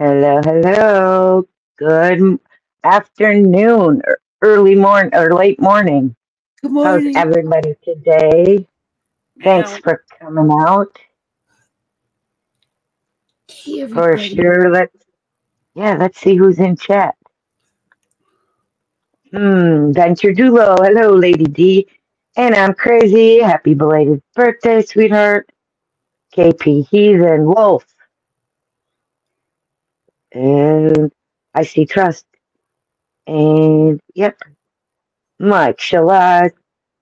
Hello, hello. Good afternoon, early morning, or late morning. Good How's morning. everybody today? Thanks for coming out. hey For sure. Let's, yeah, let's see who's in chat. Hmm, Venture Dulo. Hello, Lady D. And I'm crazy. Happy belated birthday, sweetheart. KP Heathen Wolf. And I see Trust. And yep, Mike Shalat.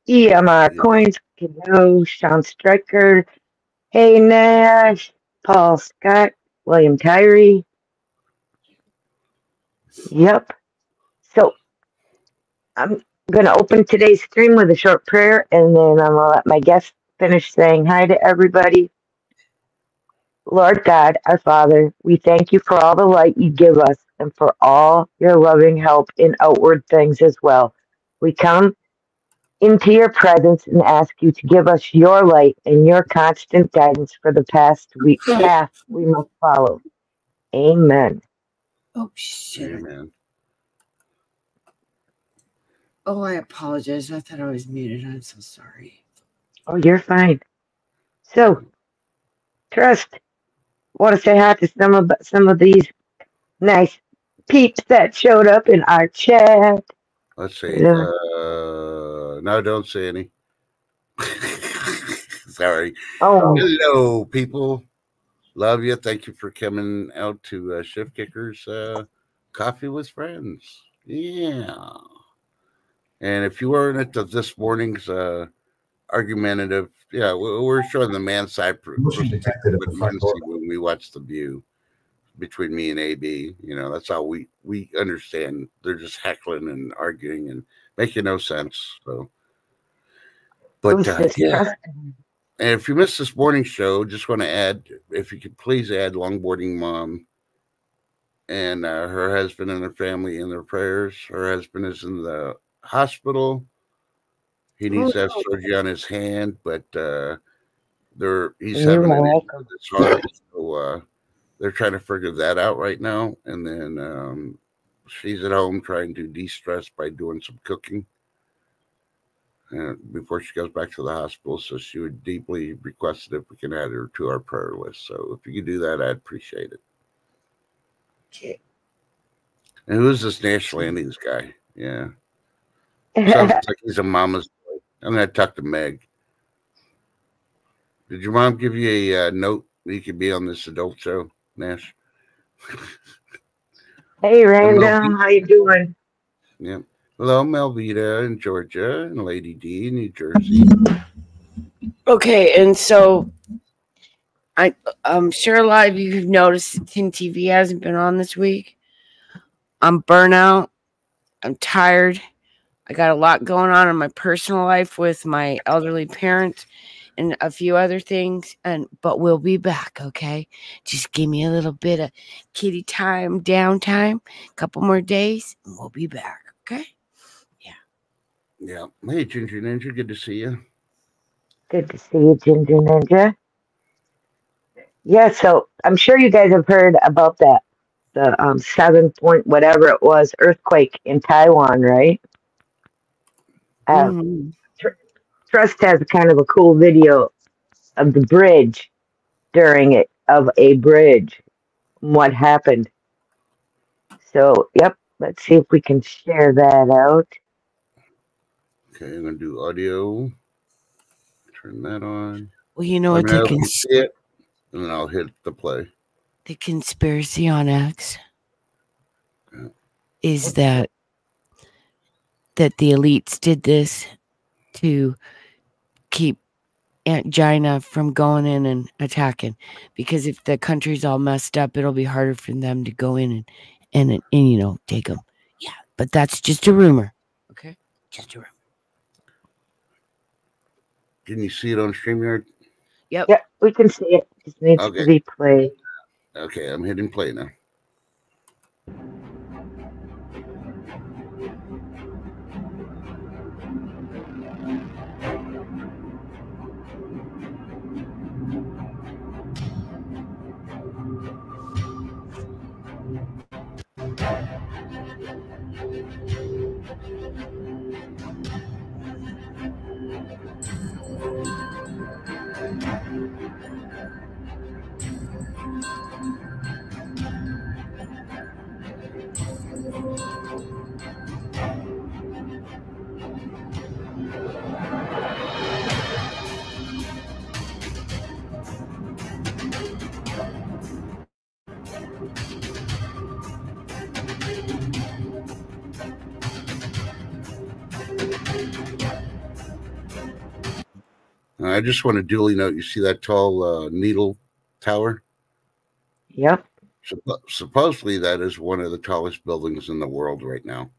EMR Coins. Hello, Sean Stryker. Hey, Nash. Paul Scott. William Tyree. Yep. So I'm going to open today's stream with a short prayer and then I'm going to let my guests finish saying hi to everybody. Lord God, our Father, we thank you for all the light you give us and for all your loving help in outward things as well. We come into your presence and ask you to give us your light and your constant guidance for the past week path we must follow. Amen. Oh shit. Amen. Oh, I apologize. I thought I was muted. I'm so sorry. Oh, you're fine. So, trust. Want to say hi to some of some of these nice peeps that showed up in our chat. Let's see. Yeah. Uh, no, don't say any. Sorry. Oh, Hello, people. Love you. Thank you for coming out to uh, Shift Kickers uh, Coffee with Friends. Yeah. And if you weren't at the, this morning's uh, argumentative, yeah, we- we're showing the man side pr- Motion detected at what the you front can door. see when we watch the view between me and AB. You know, that's how we we understand. They're just heckling and arguing and making no sense. So, but uh, yeah. And if you missed this morning show, just want to add, if you could please add longboarding mom and uh, her husband and her family in their prayers. Her husband is in the hospital. He needs to have Oh. surgery on his hand, but uh, they're he's You're having an issue welcome. with his heart, so uh, they're trying to figure that out right now. And then um, she's at home trying to de-stress by doing some cooking uh, before she goes back to the hospital. So she would deeply request if we can add her to our prayer list. So if you could do that, I'd appreciate it. Okay. And who's this Nash Landings guy? Yeah. Sounds like he's a mama's boy. I'm going to talk to Meg. Did your mom give you a uh, note that you could be on this adult show, Nash? hey, Random, how you doing? Yep. Hello, Melvita in Georgia and Lady D in New Jersey. Okay, and so I I'm sure a lot of you have noticed that Tin TV hasn't been on this week. I'm burnout. I'm tired. I got a lot going on in my personal life with my elderly parents and a few other things. And but we'll be back, okay? Just give me a little bit of kitty time, downtime, a couple more days, and we'll be back, okay? Yeah. Yeah. Hey, Ginger Ninja, good to see you. Good to see you, Ginger Ninja. Yeah, so I'm sure you guys have heard about that the um, seven point whatever it was earthquake in Taiwan, right? Uh, Mhm. Trust has kind of a cool video of the bridge during it of a bridge, what happened. So, yep, let's see if we can share that out. Okay, I'm going to do audio. Turn that on. Well, you know what me know the, if you cons- see it, and then I'll hit the play. the conspiracy on X Yeah. is that that the elites did this to keep Aunt Gina from going in and attacking because if the country's all messed up, it'll be harder for them to go in and and, and you know take them. Yeah, but that's just a rumor. Okay, just a rumor. Can you see it on StreamYard? Yep. Yep, we can see it. Just needs Okay. to be played. Okay, I'm hitting play now. I just want to duly note you see that tall uh, needle tower? Yep. Supp- supposedly, that is one of the tallest buildings in the world right now.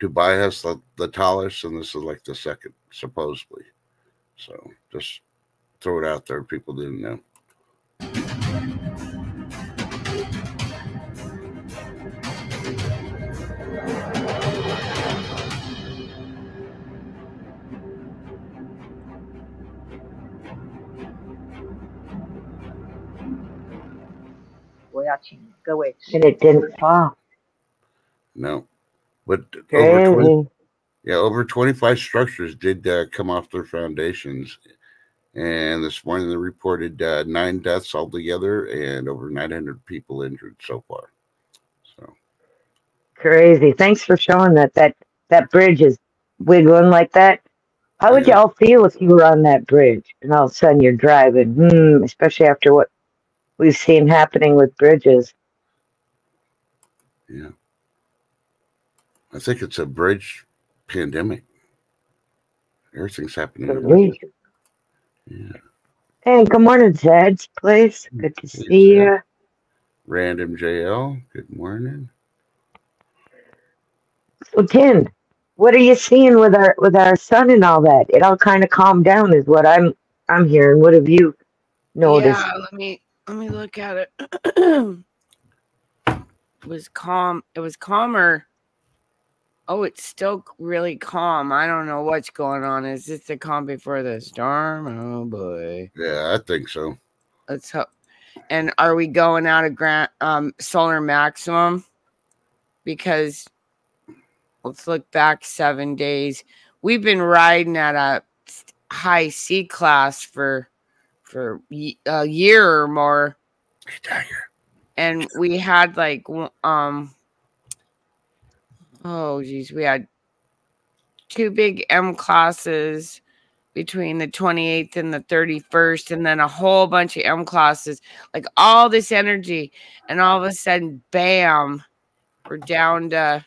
Dubai has the, the tallest, and this is like the second, supposedly. So just throw it out there. People didn't know. And it didn't fall. No, but over 20, yeah, over 25 structures did uh, come off their foundations. And this morning they reported uh, nine deaths altogether and over 900 people injured so far. So, Crazy. Thanks for showing that that that bridge is wiggling like that. How would Yeah. y'all feel if you were on that bridge and all of a sudden you're driving? Hmm, especially after what we've seen happening with bridges. yeah. I think it's a bridge pandemic. Everything's happening. in Could Yeah. Hey, good morning, Zed's place. Good to Hey, see Zed. you. Random JL, good morning. So, Tin, what are you seeing with our with our son and all that? It all kind of calmed down, is what I'm I'm hearing. What have you noticed? Yeah, let me let me look at it. it was calm. It was calmer. Oh, it's still really calm. I don't know what's going on. Is this the calm before the storm? Oh boy. Yeah, I think so. Let's hope. And are we going out of grand um solar maximum? Because let's look back seven days. We've been riding at a high C class for for a year or more. And we had like um oh geez we had two big m classes between the 28th and the 31st and then a whole bunch of m classes. Like all this energy and all of a sudden bam we're down to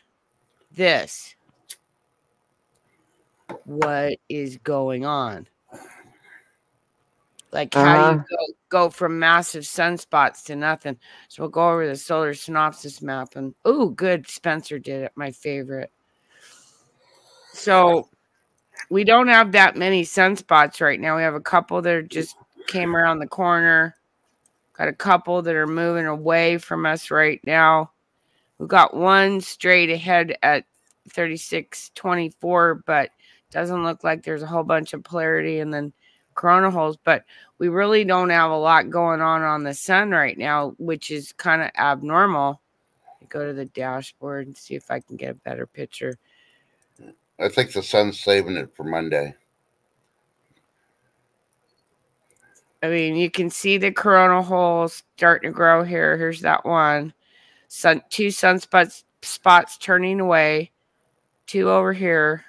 this. What is going on like how do you uh-huh. go, go from massive sunspots to nothing. So we'll go over the solar synopsis map and oh good spencer did it my favorite. So we don't have that many sunspots right now. We have a couple that are just came around the corner. Got a couple that are moving away from us right now. We've got one straight ahead at 3624 but doesn't look like there's a whole bunch of polarity and then corona holes but we really don't have a lot going on on the sun right now which is kind of abnormal go to the dashboard and see if i can get a better picture. I think the sun's saving it for Monday. i mean you can see the corona holes starting to grow here. Here's that one. Sun two sunspots spots turning away. Two over here.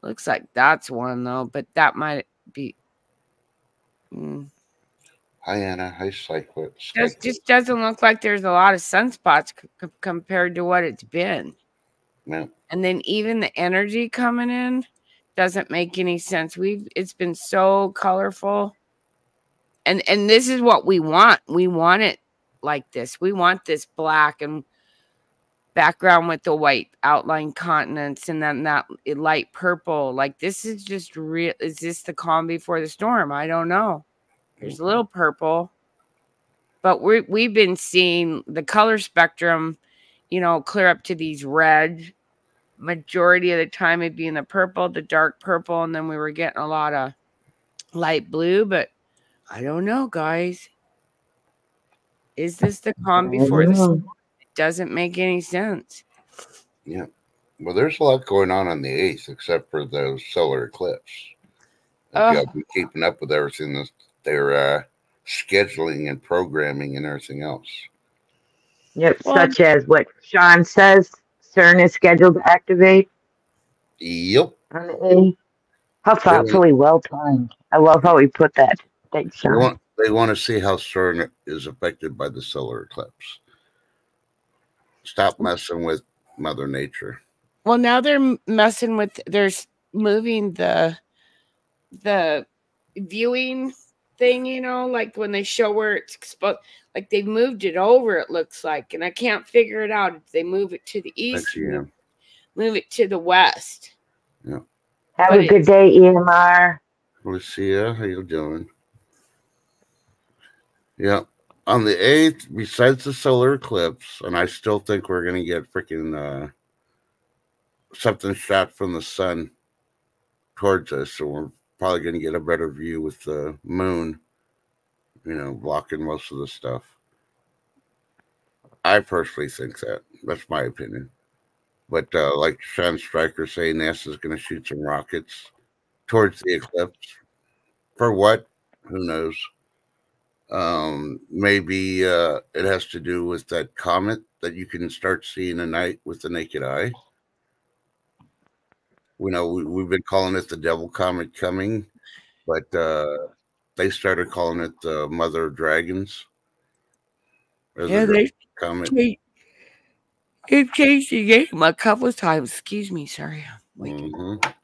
Looks like that's one though but that might Mm. Hi, Anna. Hi, Cyclet. just just doesn't look like there's a lot of sunspots compared to what it's been. Yeah. And then even the energy coming in doesn't make any sense. We've it's been so colorful. And and this is what we want. We want it like this. We want this black and background with the white outline continents and then that light purple. Like this is just real is this the calm before the storm? I don't know. There's a little purple. But we we've been seeing the color spectrum, you know, clear up to these red. Majority of the time it'd be in the purple, the dark purple, and then we were getting a lot of light blue, but I don't know, guys. Is this the calm before the storm? It doesn't make any sense. Yeah. Well, there's a lot going on on the 8th, except for those solar eclipse. If you Oh. have been keeping up with everything that they're uh, scheduling and programming and everything else. Yep, Well- such as what Sean says, CERN is scheduled to activate Yep. on the 8th. How thoughtfully well timed. I love how he put that. Thanks, They Sean. want they want to see how CERN is affected by the solar eclipse. Stop messing with Mother Nature. Well, now they're messing with. They're moving the the viewing thing. You know, like when they show where it's exposed. Like they've moved it over. It looks like, and I can't figure it out. If they move it to the east, Thanks, move it to the west. Yeah. Have but a good day, EMR. Lucia, how you doing? Yeah. On the 8th, besides the solar eclipse, and I still think we're going to get freaking uh, something shot from the sun towards us. So we're probably going to get a better view with the moon, you know, blocking most of the stuff. I personally think that. That's my opinion. But uh, like Sean Stryker saying, NASA's going to shoot some rockets towards the eclipse. For what? Who knows? Um, maybe uh, it has to do with that comet that you can start seeing at night with the naked eye. We know we, we've been calling it the devil comet coming, but uh, they started calling it the mother of dragons. Yeah, they comet. changed, they changed the game a couple of times. Excuse me, sorry. Like, Mhm.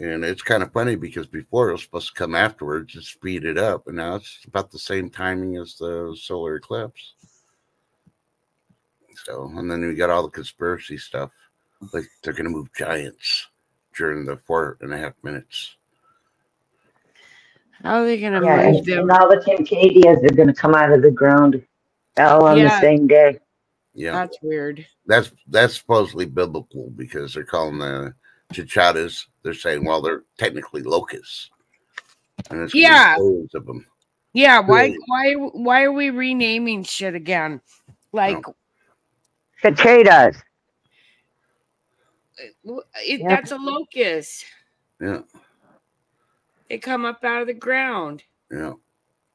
And it's kind of funny because before it was supposed to come afterwards to speed it up, and now it's about the same timing as the solar eclipse. So, and then we got all the conspiracy stuff, like they're going to move giants during the four and a half minutes. How are they gonna Yeah, move and, them? and all the Timcadias are going to come out of the ground all on Yeah. the same day. Yeah, That's weird. that's that's supposedly biblical because they're calling the chichadas. They're saying, well, they're technically locusts, and it's Yeah. billions of them. Yeah, why why why are we renaming shit again? Like Cicadas. Uh, it, Yeah. that's a locust. Yeah, They come up out of the ground yeah.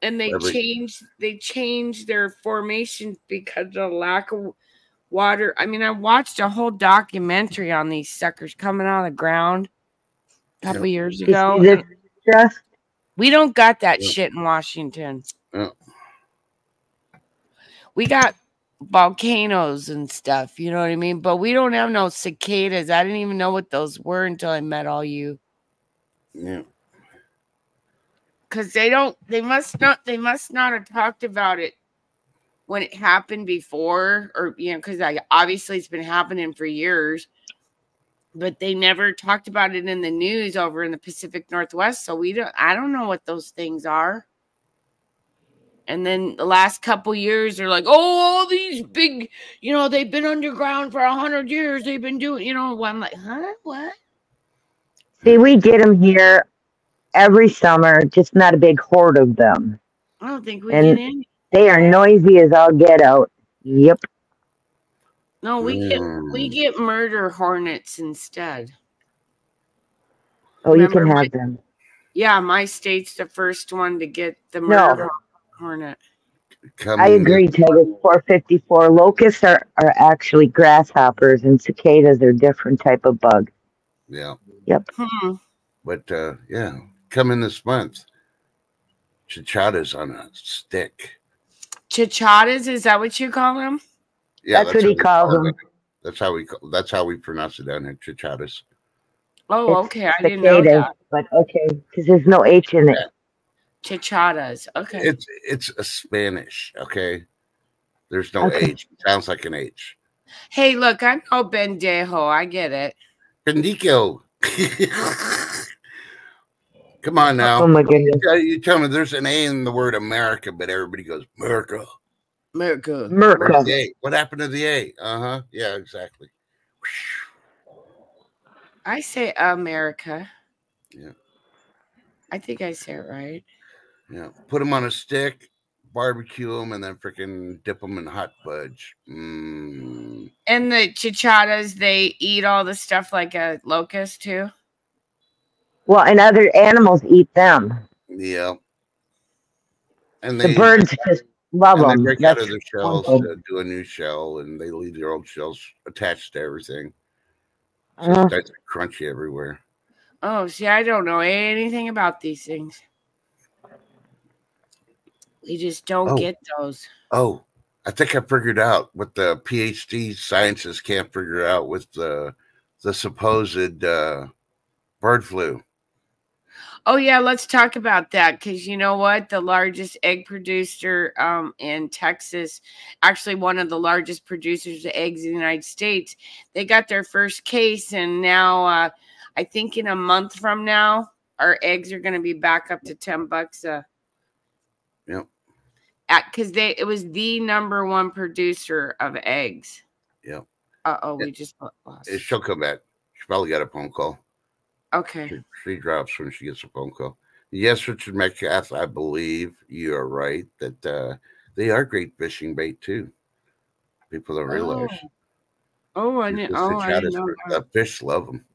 and they Every- change they change their formation because of lack of water. I mean, I watched a whole documentary on these suckers coming out of the ground a couple years ago. see this just We don't got that Yeah. shit in Washington. Yeah. We got volcanoes and stuff, you know what I mean? But we don't have no cicadas. I didn't even know what those were until I met all you. Yeah. Cause they don't they must not they must not have talked about it when it happened before, or you know, because I obviously it's been happening for years. But they never talked about it in the news over in the Pacific Northwest. So we don't I don't know what those things are. And then the last couple years, they're like, oh, all these big, you know, they've been underground for a hundred years. They've been doing, you know, I'm like, huh? What? see, we get them here every summer, just not a big horde of them. I don't think we And- get in. They are noisy as all get out. Yep. No, we get we Mm. get murder hornets instead. Oh, you can Remember my- have them. Yeah, my state's the first one to get the No. murder hornet. Coming I agree, Titus. 454 locusts are, are actually grasshoppers, and cicadas are a different type of bug. Yeah. Hmm. But uh yeah, coming this month. Chichada's on a stick. Chichadas, is that what you call them? Yeah, That's what how he we calls call them. That's how we call, that's how we pronounce it down here, chichadas. Oh, It's okay. I didn't know that. but okay, because there's no H in it. Chichadas. Okay. It's it's a Spanish, okay? There's no Okay. H. It sounds like an H. hey, look, I know Bendejo. I get it. Pendico. Come on now. Oh my goodness. You tell me there's an A in the word America, but everybody goes America. America. Where's Merca. the A? What happened to the A? Uh huh. Yeah, exactly. I say America. Yeah. I think I say it right. Yeah. Put them on a stick, barbecue them, and then freaking dip them in hot fudge. Mm. And the chichadas, they eat all the stuff like a locust too. Well, and other animals eat them. Yeah. And The birds just love and they them. break out of their shells to do a new shell, and they leave their old shells attached to everything. So Uh, it's crunchy everywhere. Oh, see, I don't know anything about these things. We just don't Oh. get those. Oh, I think I figured out what the PhD scientists can't figure out with the the supposed uh, bird flu. Oh yeah, let's talk about that because you know what? The largest egg producer um, in Texas, actually one of the largest producers of eggs in the United States, they got their first case, and now uh, I think in a month from now, our eggs are going to be back up to ten bucks a. Yep. Because they, it was the number one producer of eggs. Yep. Uh oh, we It- just lost. Eh, She'll come back. She probably got a phone call. Okay. She, she drops when she gets a phone call. Yes, Richard Metcalf, I believe you are right that uh, they are great fishing bait too. People don't realize. Oh, I didn't. Oh, I didn't know. the that. fish love them.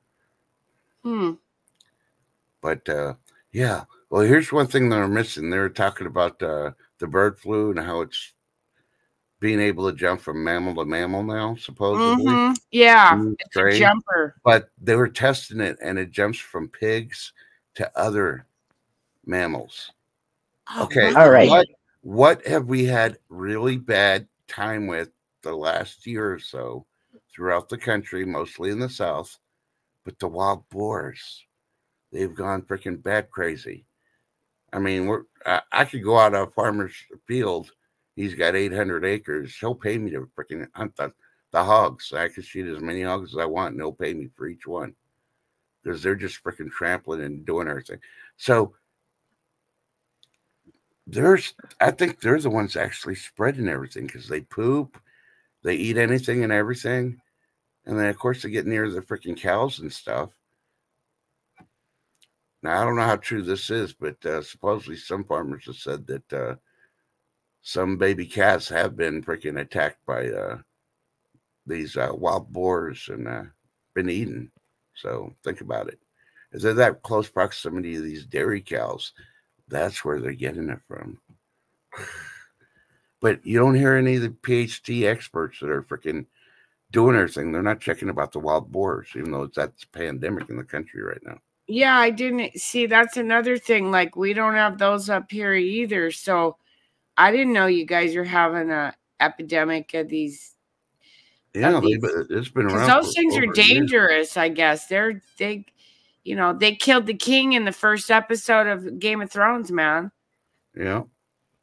Hmm. But uh, yeah, well, here's one thing that are missing. They're talking about uh, the bird flu and how it's being able to jump from mammal to mammal now, supposedly. Mhm. Yeah, it's a jumper. But they were testing it, and it jumps from pigs to other mammals. Okay, All right. What what have we had really bad time with the last year or so throughout the country, mostly in the south? But the wild boars, they've gone freaking bat crazy. I mean, we're I, I could go out on a farmer's field. He's got 800 acres. He'll pay me to freaking hunt the, the hogs. I can shoot as many hogs as I want, and he'll pay me for each one because they're just freaking trampling and doing everything. So there's, I think they're the ones actually spreading everything because they poop, they eat anything and everything, and then of course they get near the freaking cows and stuff. Now I don't know how true this is, but uh, supposedly some farmers have said that uh, some baby cats have been freaking attacked by uh, these uh, wild boars and uh, been eaten. So think about it. Is it. That close proximity to these dairy cows, that's where they're getting it from. But you don't hear any of the PhD experts that are freaking doing everything. They're not checking about the wild boars, even though it's that's pandemic in the country right now. Yeah, I didn't see. That's another thing. Like we don't have those up here either. So I didn't know you guys were having a epidemic of these. Yeah, these- they, it's been around. those for things are over a year. dangerous. I guess they're they, you know, they killed the king in the first episode of Game of Thrones. Man, Yeah,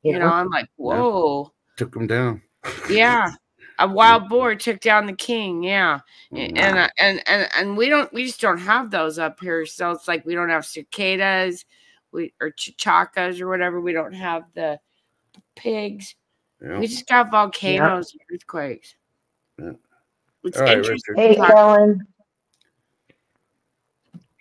you know, I'm like, whoa, took him down. yeah. A wild boar took down the king, yeah, Mm. and uh, and and and we don't, we just don't have those up here. So it's like we don't have cicadas, we or chachacas or whatever. We don't have the pigs. Yeah. We just got volcanoes and earthquakes. Yeah. It's All right, interesting. Richard. Hey, to Ellen.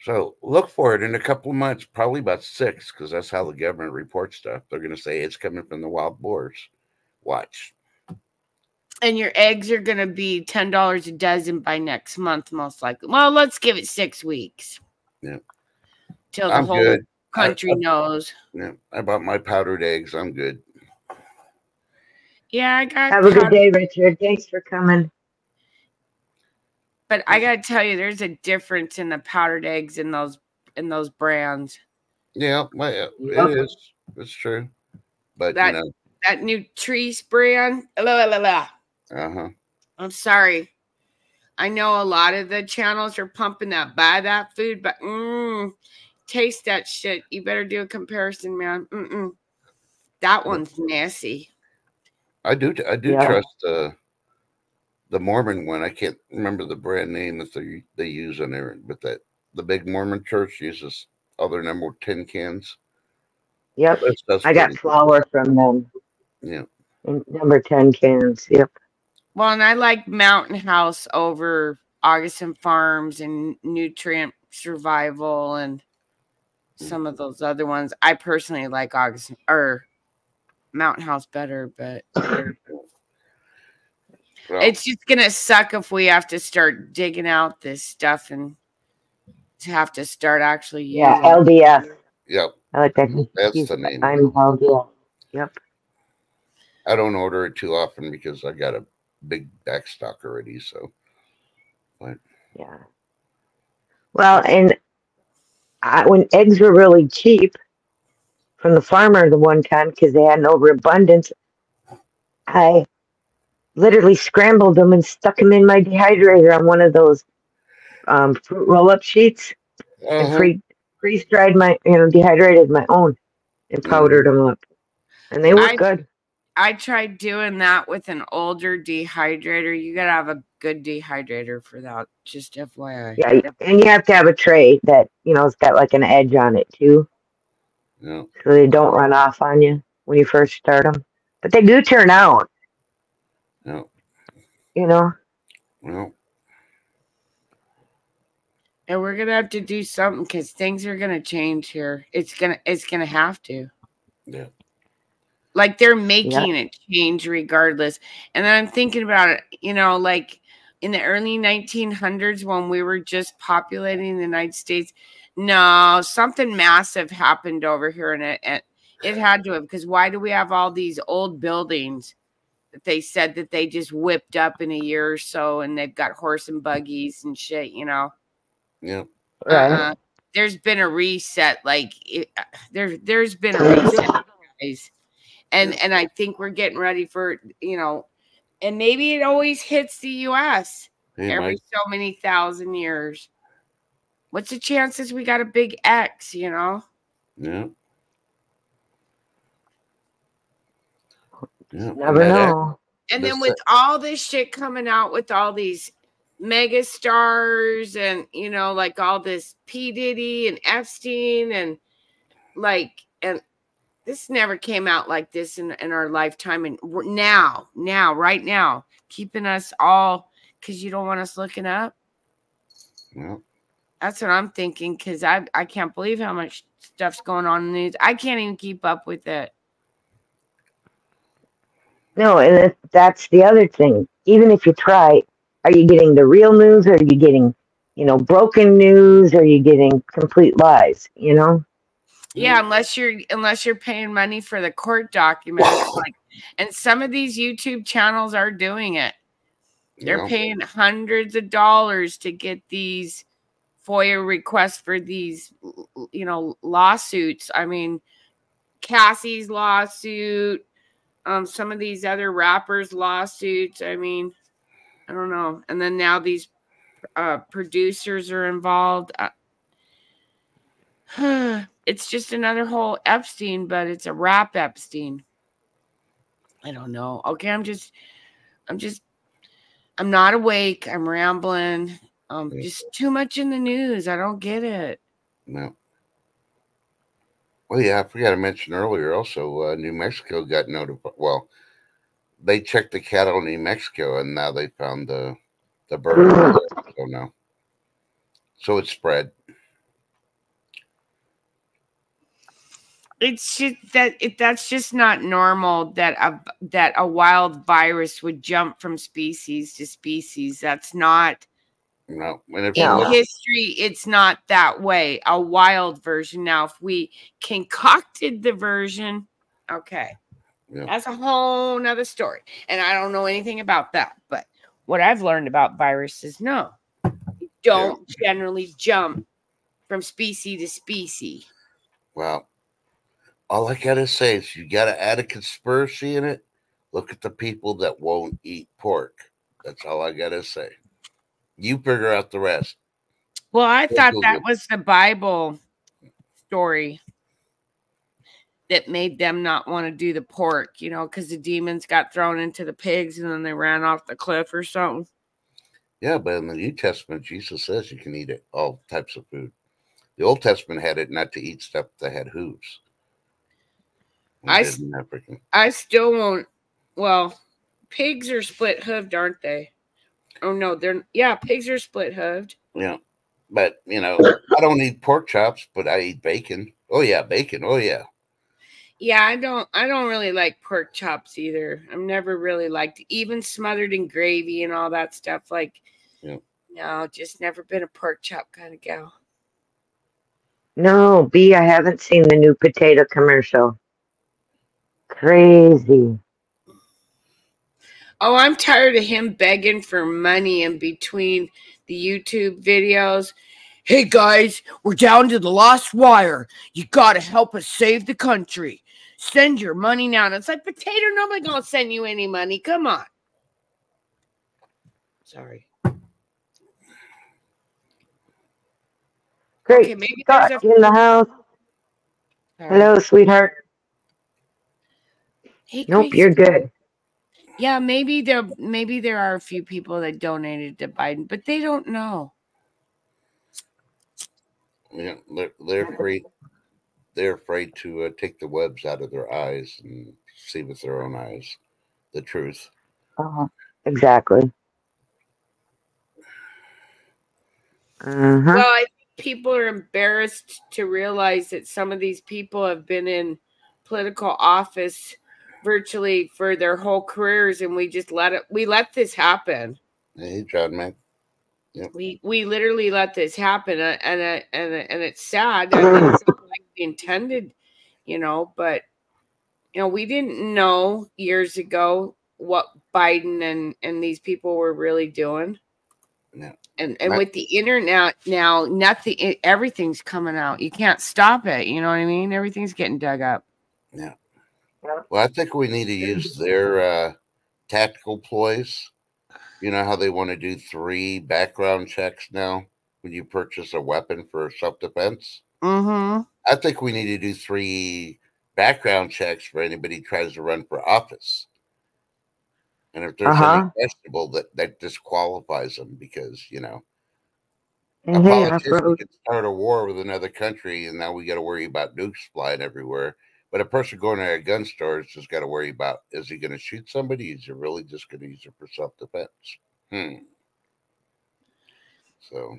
So look for it in a couple of months, probably about six, because that's how the government reports stuff. They're going to say it's coming from the wild boars. Watch. and your eggs are going to be ten dollars a dozen by next month, most likely. Well, let's give it six weeks. Yeah. till the I'm whole good. country knows. Yeah, I bought my powdered eggs. I'm good. Yeah, I got. Have a good day, Richard. Thanks for coming. But I got to tell you, there's a difference in the powdered eggs in those in those brands. Yeah, well, it Yep. is. It's true. But That- you That Nutrice brand. La, la, la, la. uh huh. I'm sorry. I know a lot of the channels are pumping that buy that food, but mm, taste that shit. You better do a comparison, man. Mm-mm. That one's nasty. I do. I do Yeah. trust uh, the Mormon one. I can't remember the brand name that they they use on there, but that the big Mormon church uses other number tin cans. Yep. That stuff's I got flour from them. Yeah. in Number 10 cans. Yep. Well, and I like Mountain House over Augason Farms and Nutrient Survival and some of those other ones. I personally like Augason or Mountain House better, but Well, it's just gonna suck if we have to start digging out this stuff and have to start actually using. Yeah, LDS. Yep, I like that. that's He's- the name. I'm LDS. Yep. I don't order it too often because I got a big back stock already. So but Yeah. Well, and I, when eggs were really cheap from the farmer the one time because they had an overabundance, I literally scrambled them and stuck them in my dehydrator on one of those um, fruit roll-up sheets and Uh-huh. free freeze dried my you know dehydrated my own and powdered them up, and they were I- good. I tried doing that with an older dehydrator. You gotta have a good dehydrator for that. Just FYI. Yeah, and you have to have a tray that you know it's got like an edge on it too. Yeah, so they don't run off on you when you first start them. But they do turn out, yeah, you know. well, And we're gonna have to do something because things are gonna change here. It's gonna it's gonna have to. yeah, Like they're making it change regardless. And then I'm thinking about it, you know, like in the early 1900s when we were just populating the United States. No, something massive happened over here, and it it, it had to have because why do we have all these old buildings that they said that they just whipped up in a year or so, and they've got horse and buggies and shit, you know? yeah, Uh-uh. There's been a reset. Like it, uh, there, there's been a reset, guys, and and I think we're getting ready for you know, and maybe it always hits the U.S. hey, every Mike, so many thousand years. What's the chances we got a big X? You know, yeah, yeah. Never and that- know. and then That's with all this shit coming out with all these mega stars and you know like all this P Diddy and Epstein and like and this never came out like this in, in our lifetime and now now right now keeping us all because you don't want us looking up yeah, that's what i'm thinking because I, I can't believe how much stuff's going on in the news i can't even keep up with it No, and that- that's the other thing. Even if you try, are you getting the real news or are you getting, you know, broken news or are you getting complete lies, you know? Yeah, unless you're unless you're paying money for the court documents, like, and some of these YouTube channels are doing it. They're yeah, paying hundreds of dollars to get these FOIA requests for these, you know, lawsuits. I mean, Cassie's lawsuit, um, some of these other rappers' lawsuits. I mean, I don't know. And then now these uh, producers are involved. Uh, it's just another whole Epstein, but it's a rap Epstein. I don't know. Okay, I'm just, I'm just, I'm not awake. I'm rambling. Um, Yeah. just too much in the news. I don't get it. no. Well, yeah, I forgot to mention earlier. Also, uh, New Mexico got notified. Well, they checked the cattle in New Mexico, and now they found the the bird. so now, so it's spread. It's just that it, that's just not normal that a that a wild virus would jump from species to species. That's not No, and if No. you in look, history. It's not that way. A wild version. Now, if we concocted the version, okay, Yeah. that's a whole nother story. And I don't know anything about that. But what I've learned about viruses, no, they don't generally jump from species to species. well, all I gotta say is you gotta add a conspiracy in it. Look at the people that won't eat pork. That's all I gotta say. You figure out the rest. Well, I Yeah, thought that was the Bible story that made them not want to do the pork, you know, because the demons got thrown into the pigs and then they ran off the cliff or something. Yeah, but in the New Testament, Jesus says you can eat it, all types of food. The Old Testament had it not to eat stuff that had hooves. I I s- in I still won't. Well, pigs are split hooved, aren't they? Oh no, they're yeah, pigs are split hooved. Yeah, but you know, I don't eat pork chops, but I eat bacon. Oh yeah, bacon. Oh yeah. Yeah, I don't I don't really like pork chops either. I've never really liked even smothered in gravy and all that stuff. Like Yeah. no, just never been a pork chop kind of gal. No, B, I haven't seen the new potato commercial. Crazy. Oh, I'm tired of him begging for money in between the YouTube videos. Hey guys, we're down to the last wire. You gotta help us save the country. Send your money now. And it's like, potato, nobody gonna send you any money. Come on. Sorry. Great. Okay, maybe Scott in the house. Hello, sweetheart. Hey, Nope, Grace. you're good. Yeah, maybe there maybe there are a few people that donated to Biden, but they don't know. Yeah, they're, they're afraid. They're afraid to uh, take the webs out of their eyes and see with their own eyes the truth. Uh-huh. Exactly. Uh-huh. Well, I think people are embarrassed to realize that some of these people have been in political office virtually for their whole careers and we just let it we let this happen. Hey, John Mac. We we literally let this happen uh, and uh, and uh, and it's sad. It's like we intended, you know, but you know, we didn't know years ago what Biden and and these people were really doing. Yeah. And and Right. with the internet now, nothing, everything's coming out. You can't stop it. You know what I mean? Everything's getting dug up. Well, I think we need to use their uh, tactical ploys. You know how they want to do three background checks now when you purchase a weapon for self defense? Mm-hmm. I think we need to do three background checks for anybody who tries to run for office. And if there's Uh-huh. any questionable, that, that disqualifies them because, you know, a And hey, politician can start a war with another country and now we got to worry about nukes flying everywhere. But a person going to a gun store has just got to worry about is he going to shoot somebody? Is he really just going to use it for self defense? Hmm. So,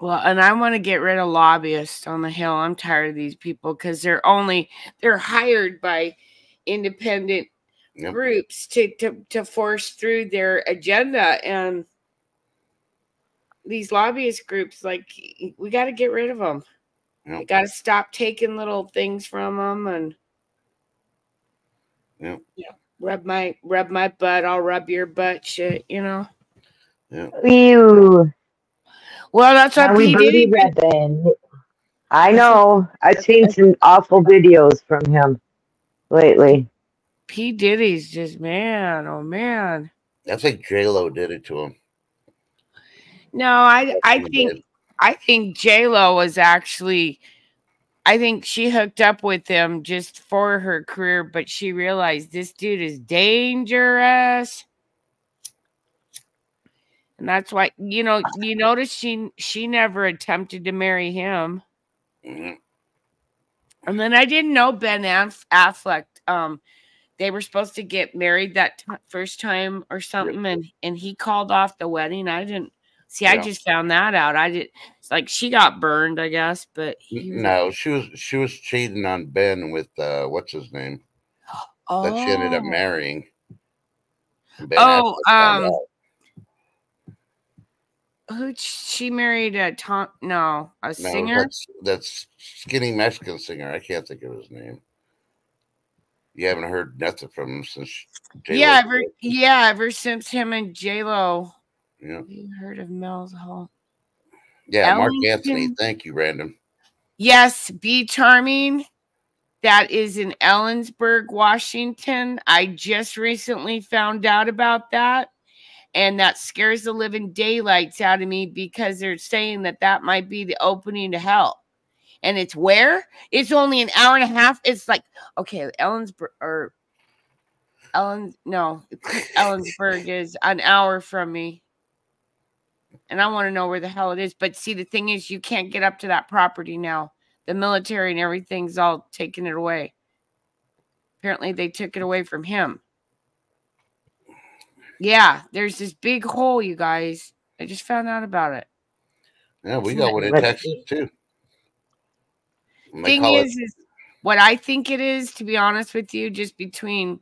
Well, and I want to get rid of lobbyists on the hill. I'm tired of these people because they're only they're hired by independent Yep. groups to, to to force through their agenda and these lobbyist groups like we got to get rid of them. Yep. We got to stop taking little things from them and Yep. yeah, rub my rub my butt. I'll rub your butt. Shit, you know. Ew. Well, that's what Now we P booty Diddy. repping. I know. I've seen some awful videos from him lately. P Diddy's just man. Oh man. That's like J Lo did it to him. No, I I think did. I think J Lo was actually I think she hooked up with him just for her career, but she realized this dude is dangerous. And that's why you know, you notice she she never attempted to marry him. And then I didn't know Ben Aff- Affleck um they were supposed to get married that first time or something and and he called off the wedding. I didn't see I Yeah. just found that out. I did it's like she got burned, I guess, but No, she was she was cheating on Ben with uh what's his name that she ended up Oh. marrying. Ben Oh, um. Who she married a Tom no, a No, singer? that's that's skinny Mexican singer. I can't think of his name. You haven't heard nothing from him since. J-Lo Yeah, ever yeah, ever since him and J Lo. Yeah, You heard of Mel's Hole? yeah. Marc Anthony. Thank you, Random. Yes, Be Charming. That is in Ellensburg, Washington. I just recently found out about that. And that scares the living daylights out of me because they're saying that that might be the opening to hell. And it's where? It's only an hour and a half. It's like, okay, Ellensburg or Ellen, no, Ellensburg is an hour from me. And I want to know where the hell it is. But see, the thing is, you can't get up to that property now. The military and everything's all taking it away. Apparently, they took it away from him. Yeah, there's this big hole, you guys. I just found out about it. Yeah, we Isn't got one in Texas too. Thing is, is what I think it is, to be honest with you, just between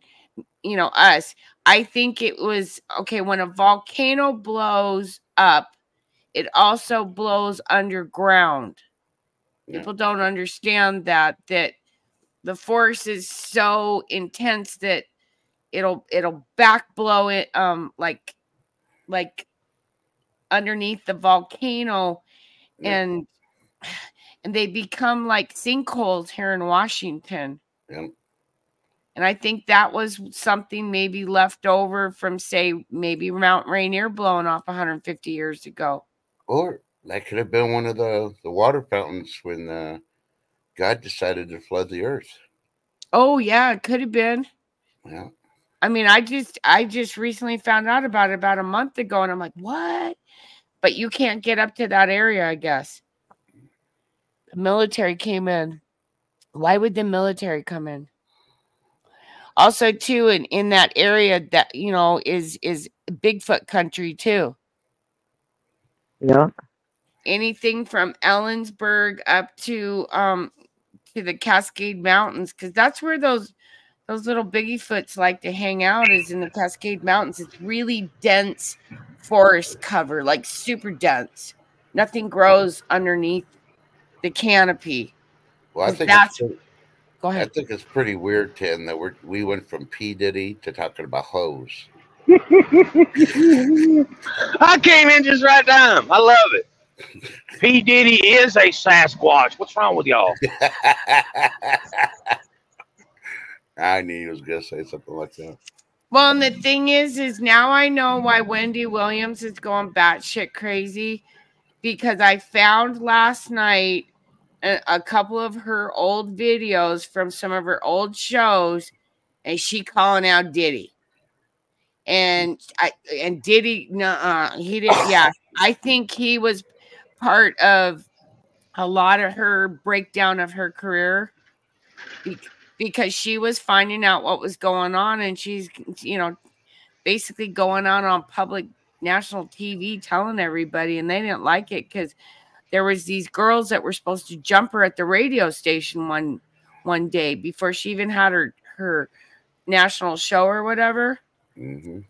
you know us, I think it was okay when a volcano blows up, it also blows underground. Yeah. People don't understand that that the force is so intense that it'll it'll back blow it um like like underneath the volcano Yeah. and and they become like sinkholes here in Washington. Yeah. And I think that was something maybe left over from, say, maybe Mount Rainier blowing off 150 years ago. Or that could have been one of the, the water fountains when uh, God decided to flood the earth. Oh yeah, it could have been. Yeah. I mean, I just I just recently found out about it about a month ago, and I'm like, what? But you can't get up to that area, I guess. The military came in. Why would the military come in? Also, too, in, in that area that you know is is Bigfoot country too. Yeah. anything from Ellensburg up to um to the Cascade Mountains because that's where those those little biggiefoots like to hang out is in the Cascade Mountains. It's really dense forest cover, like super dense. Nothing grows underneath the canopy. Well, I think that's- it's, pre- Go I think it's pretty weird, Tim, that we're, we went from P Diddy to talking about hoes. I came in just right time. I love it. P. Diddy is a Sasquatch. What's wrong with y'all? I knew he was gonna say something like that. Well, and the thing is, is now I know why Wendy Williams is going batshit crazy because I found last night a, a couple of her old videos from some of her old shows, and she calling out Diddy. And I and Diddy, no, uh, he didn't. Yeah, I think he was part of a lot of her breakdown of her career because she was finding out what was going on and she's you know basically going out on public national TV telling everybody and they didn't like it because there was these girls that were supposed to jump her at the radio station one one day before she even had her her national show or whatever hmm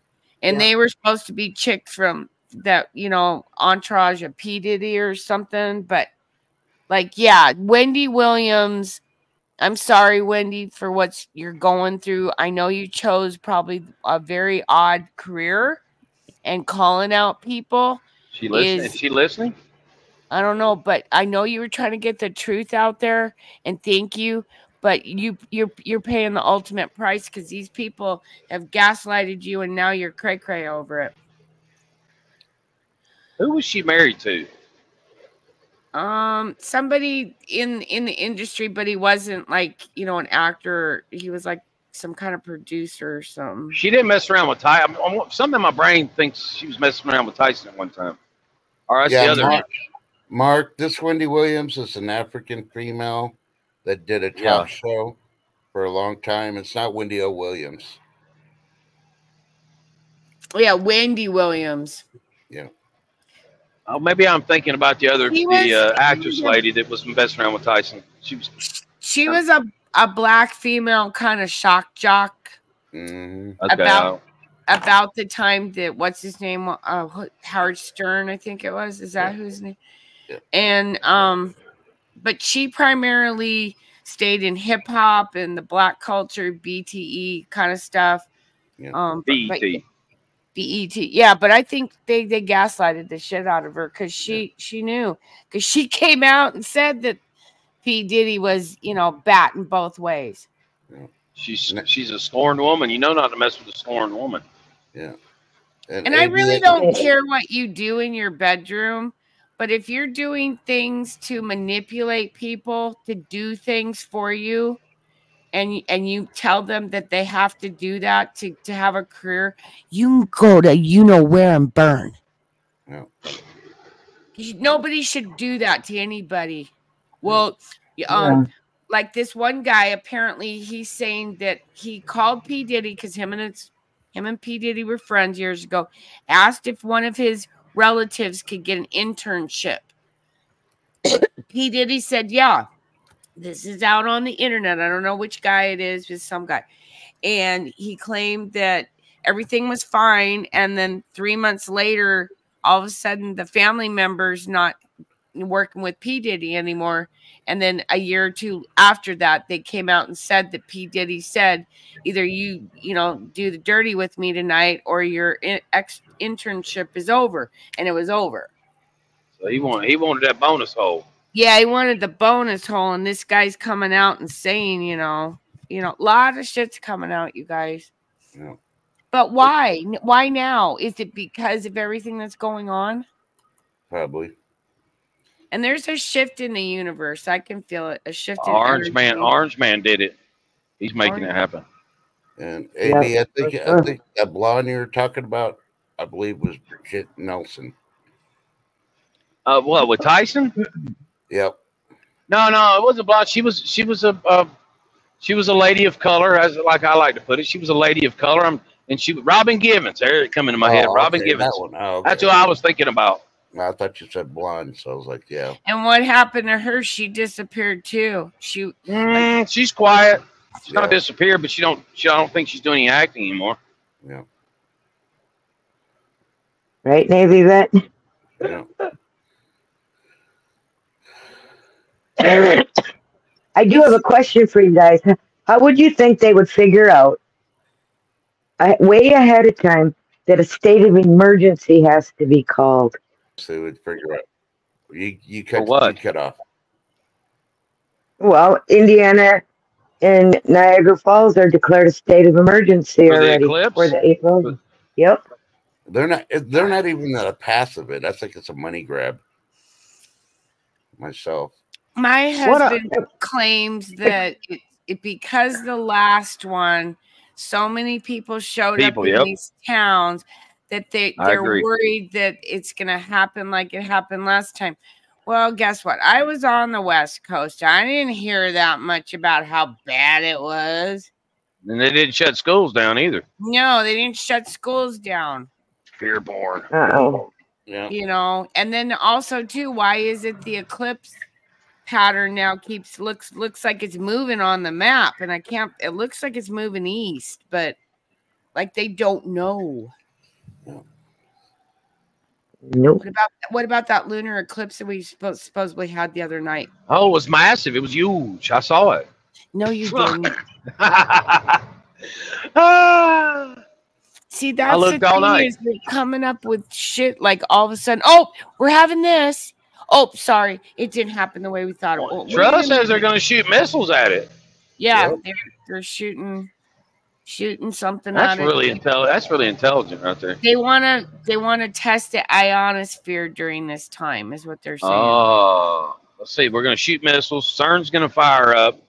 and Yeah. they were supposed to be chicks from that you know entourage of P Diddy or something. But like, yeah, Wendy Williams. I'm sorry, Wendy, for what you're going through. I know you chose probably a very odd career and calling out people. She listening? Is- Is she listening? I don't know, but I know you were trying to get the truth out there, and thank you. But you you're you're paying the ultimate price because these people have gaslighted you, and now you're cray cray over it. Who was she married to? Um, somebody in in the industry, but he wasn't like you know an actor. He was like some kind of producer or something. She didn't mess around with Tyson. Something in my brain thinks she was messing around with Tyson at one time. Or that's Yeah, the other. Mark, Mark, this Wendy Williams is an African female that did a talk Yeah. show for a long time. It's not Wendy O. Williams. Yeah, Wendy Williams. Yeah. Oh, maybe I'm thinking about the other, He the was- uh, actress lady that was messing around with Tyson. She was. She was a a black female kind of shock jock hmm Okay, About- about the time that what's his name uh Howard Stern I think it was is that whose name Yeah. and um but she primarily stayed in hip hop and the black culture BTE kind of stuff Yeah. um but- but- BET. BET. Yeah, but I think they they gaslighted the shit out of her because she she knew because she came out and said that P Diddy was you know batting both ways. She's she's a scorned woman. You know not to mess with a scorned woman. Yeah, and I really don't care what you do in your bedroom, but if you're doing things to manipulate people to do things for you, and and you tell them that they have to do that to to have a career, you can go to you know where and burn. Yeah. Nobody should do that to anybody. Well, y- um, like this one guy apparently he's saying that he called P Diddy because him and his him and P Diddy were friends years ago. Asked if one of his relatives could get an internship. P Diddy said, "Yeah." This is out on the internet. I don't know which guy it is, but some guy, and he claimed that everything was fine. And then three months later, all of a sudden, the family members not working with P Diddy anymore. And then a year or two after that, they came out and said that P Diddy said either you you know do the dirty with me tonight or your in- ex- internship is over, and it was over. So he wanted he wanted that bonus hole. Yeah, he wanted the bonus hole, and this guy's coming out and saying, you know, you know, a lot of shit's coming out, you guys. Yeah. But why? Why now? Is it because of everything that's going on? Probably. And there's a shift in the universe. I can feel it. A shift in Orange man. Orange man did it. He's making Orange- it happen. And Yeah, I think for I think that blonde you were talking about, I believe was Bridget Nelson. Uh, what with Tyson? Yep. No, no, it wasn't blonde. She was she was a uh, she was a lady of color, as like I like to put it. She was a lady of color. I'm, and she Robin Givens. There it come into my head. Oh, Robin okay, Givens. That one. Oh, okay. That's who I was thinking about. I thought you said blonde, so I was like, yeah. And what happened to her? She disappeared too. She Mm, she's quiet. She's Yeah. not disappeared, but she don't. She I don't think she's doing any acting anymore. Yeah. Right, Navy vet? Yeah. I do have a question for you guys. How would you think they would figure out uh, way ahead of time that a state of emergency has to be called? So we'd figure out. You you cut what? you cut off. Well, Indiana and Niagara Falls are declared a state of emergency For the already eclipse? for the April. Yep. They're not. They're not even gonna pass of it. I think it's a money grab. Myself. my What a- husband claims that it, it because the last one, so many people showed People, up in yep. these towns that they they're worried that it's gonna happen like it happened last time. Well, guess what? I was on the West Coast. I didn't hear that much about how bad it was. And they didn't shut schools down either. No, they didn't shut schools down. Fear born. Oh. Yeah. you know and then also too why is it the eclipse pattern now keeps looks looks like it's moving on the map and i can't it looks like it's moving east but like they don't know Nope. what about what about that lunar eclipse that we supposed, supposedly had the other night Oh, it was massive. It was huge. I saw it. no you didn't Ah. see that's the thing is they're coming up with shit like all of a sudden oh we're having this oh sorry it didn't happen the way we thought it would Trust says they're going to shoot missiles at it. yeah Yep. they're, they're shooting shooting something That's at really it. intelligent. That's really intelligent right there. They want to they want to test the ionosphere during this time, is what they're saying. Oh, let's see. We're going to shoot missiles. CERN's going to fire up.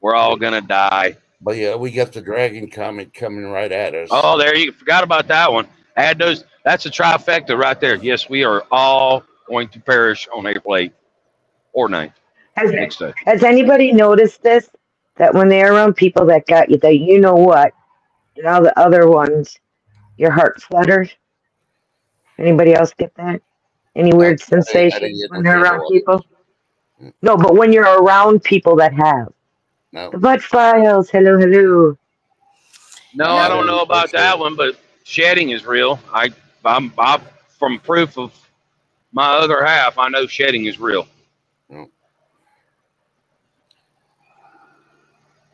We're all going to die. But yeah, we got the dragon comet coming right at us. Oh, there you forgot about that one. Add those. That's a trifecta right there. Yes, we are all going to perish on April 8th or 9th. Has, Next day. has anybody noticed this? That when they're around people that got you, that you know what, and all the other ones, your heart flutters. Anybody else get that? Any weird I didn't- I sensations when they're around people? Mm. No, but when you're around people that have no. the butt files. Hello, hello. No, Yeah, I don't know about that one, but shedding is real. I, I'm, I'm from proof of my other half. I know shedding is real.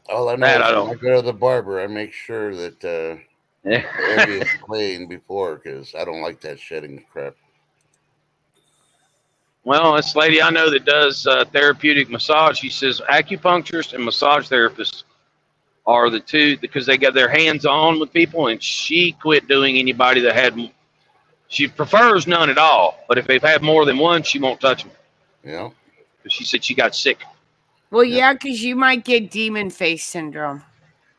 All I know That is I don't- I go to the barber, I make sure that uh, area is clean before because I don't like that shedding crap. Well, this lady I know that does uh, therapeutic massage, she says acupuncturists and massage therapists are the two because they got their hands on with people, and she quit doing anybody that had. She prefers none at all, but if they've had more than one, she won't touch them You know? she said she got sick. Well, Yeah. yeah, because you might get demon face syndrome.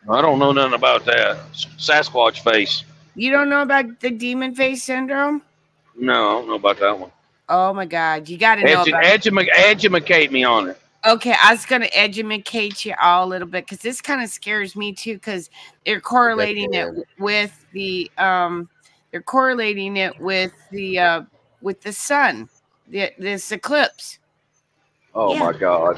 I don't know nothing about that. Sasquatch face. You don't know about the demon face syndrome? No, I don't know about that one. Oh my God, you got to know Edu- about it. educa- educate me on it. Okay, I was going to educate you all a little bit because this kind of scares me too because they're correlating it with the um they're correlating it with the uh with the sun, the, this eclipse. Oh Yeah. my God.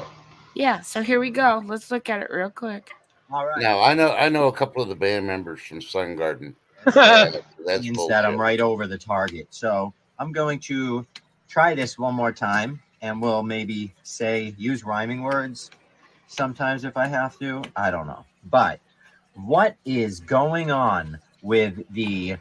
Yeah, so here we go. Let's look at it real quick. All right. Now I know I know a couple of the band members from Sun Garden. That's means that I'm right over the target. So I'm going to try this one more time. and we'll maybe say use rhyming words sometimes if I have to. I don't know. But what is going on with the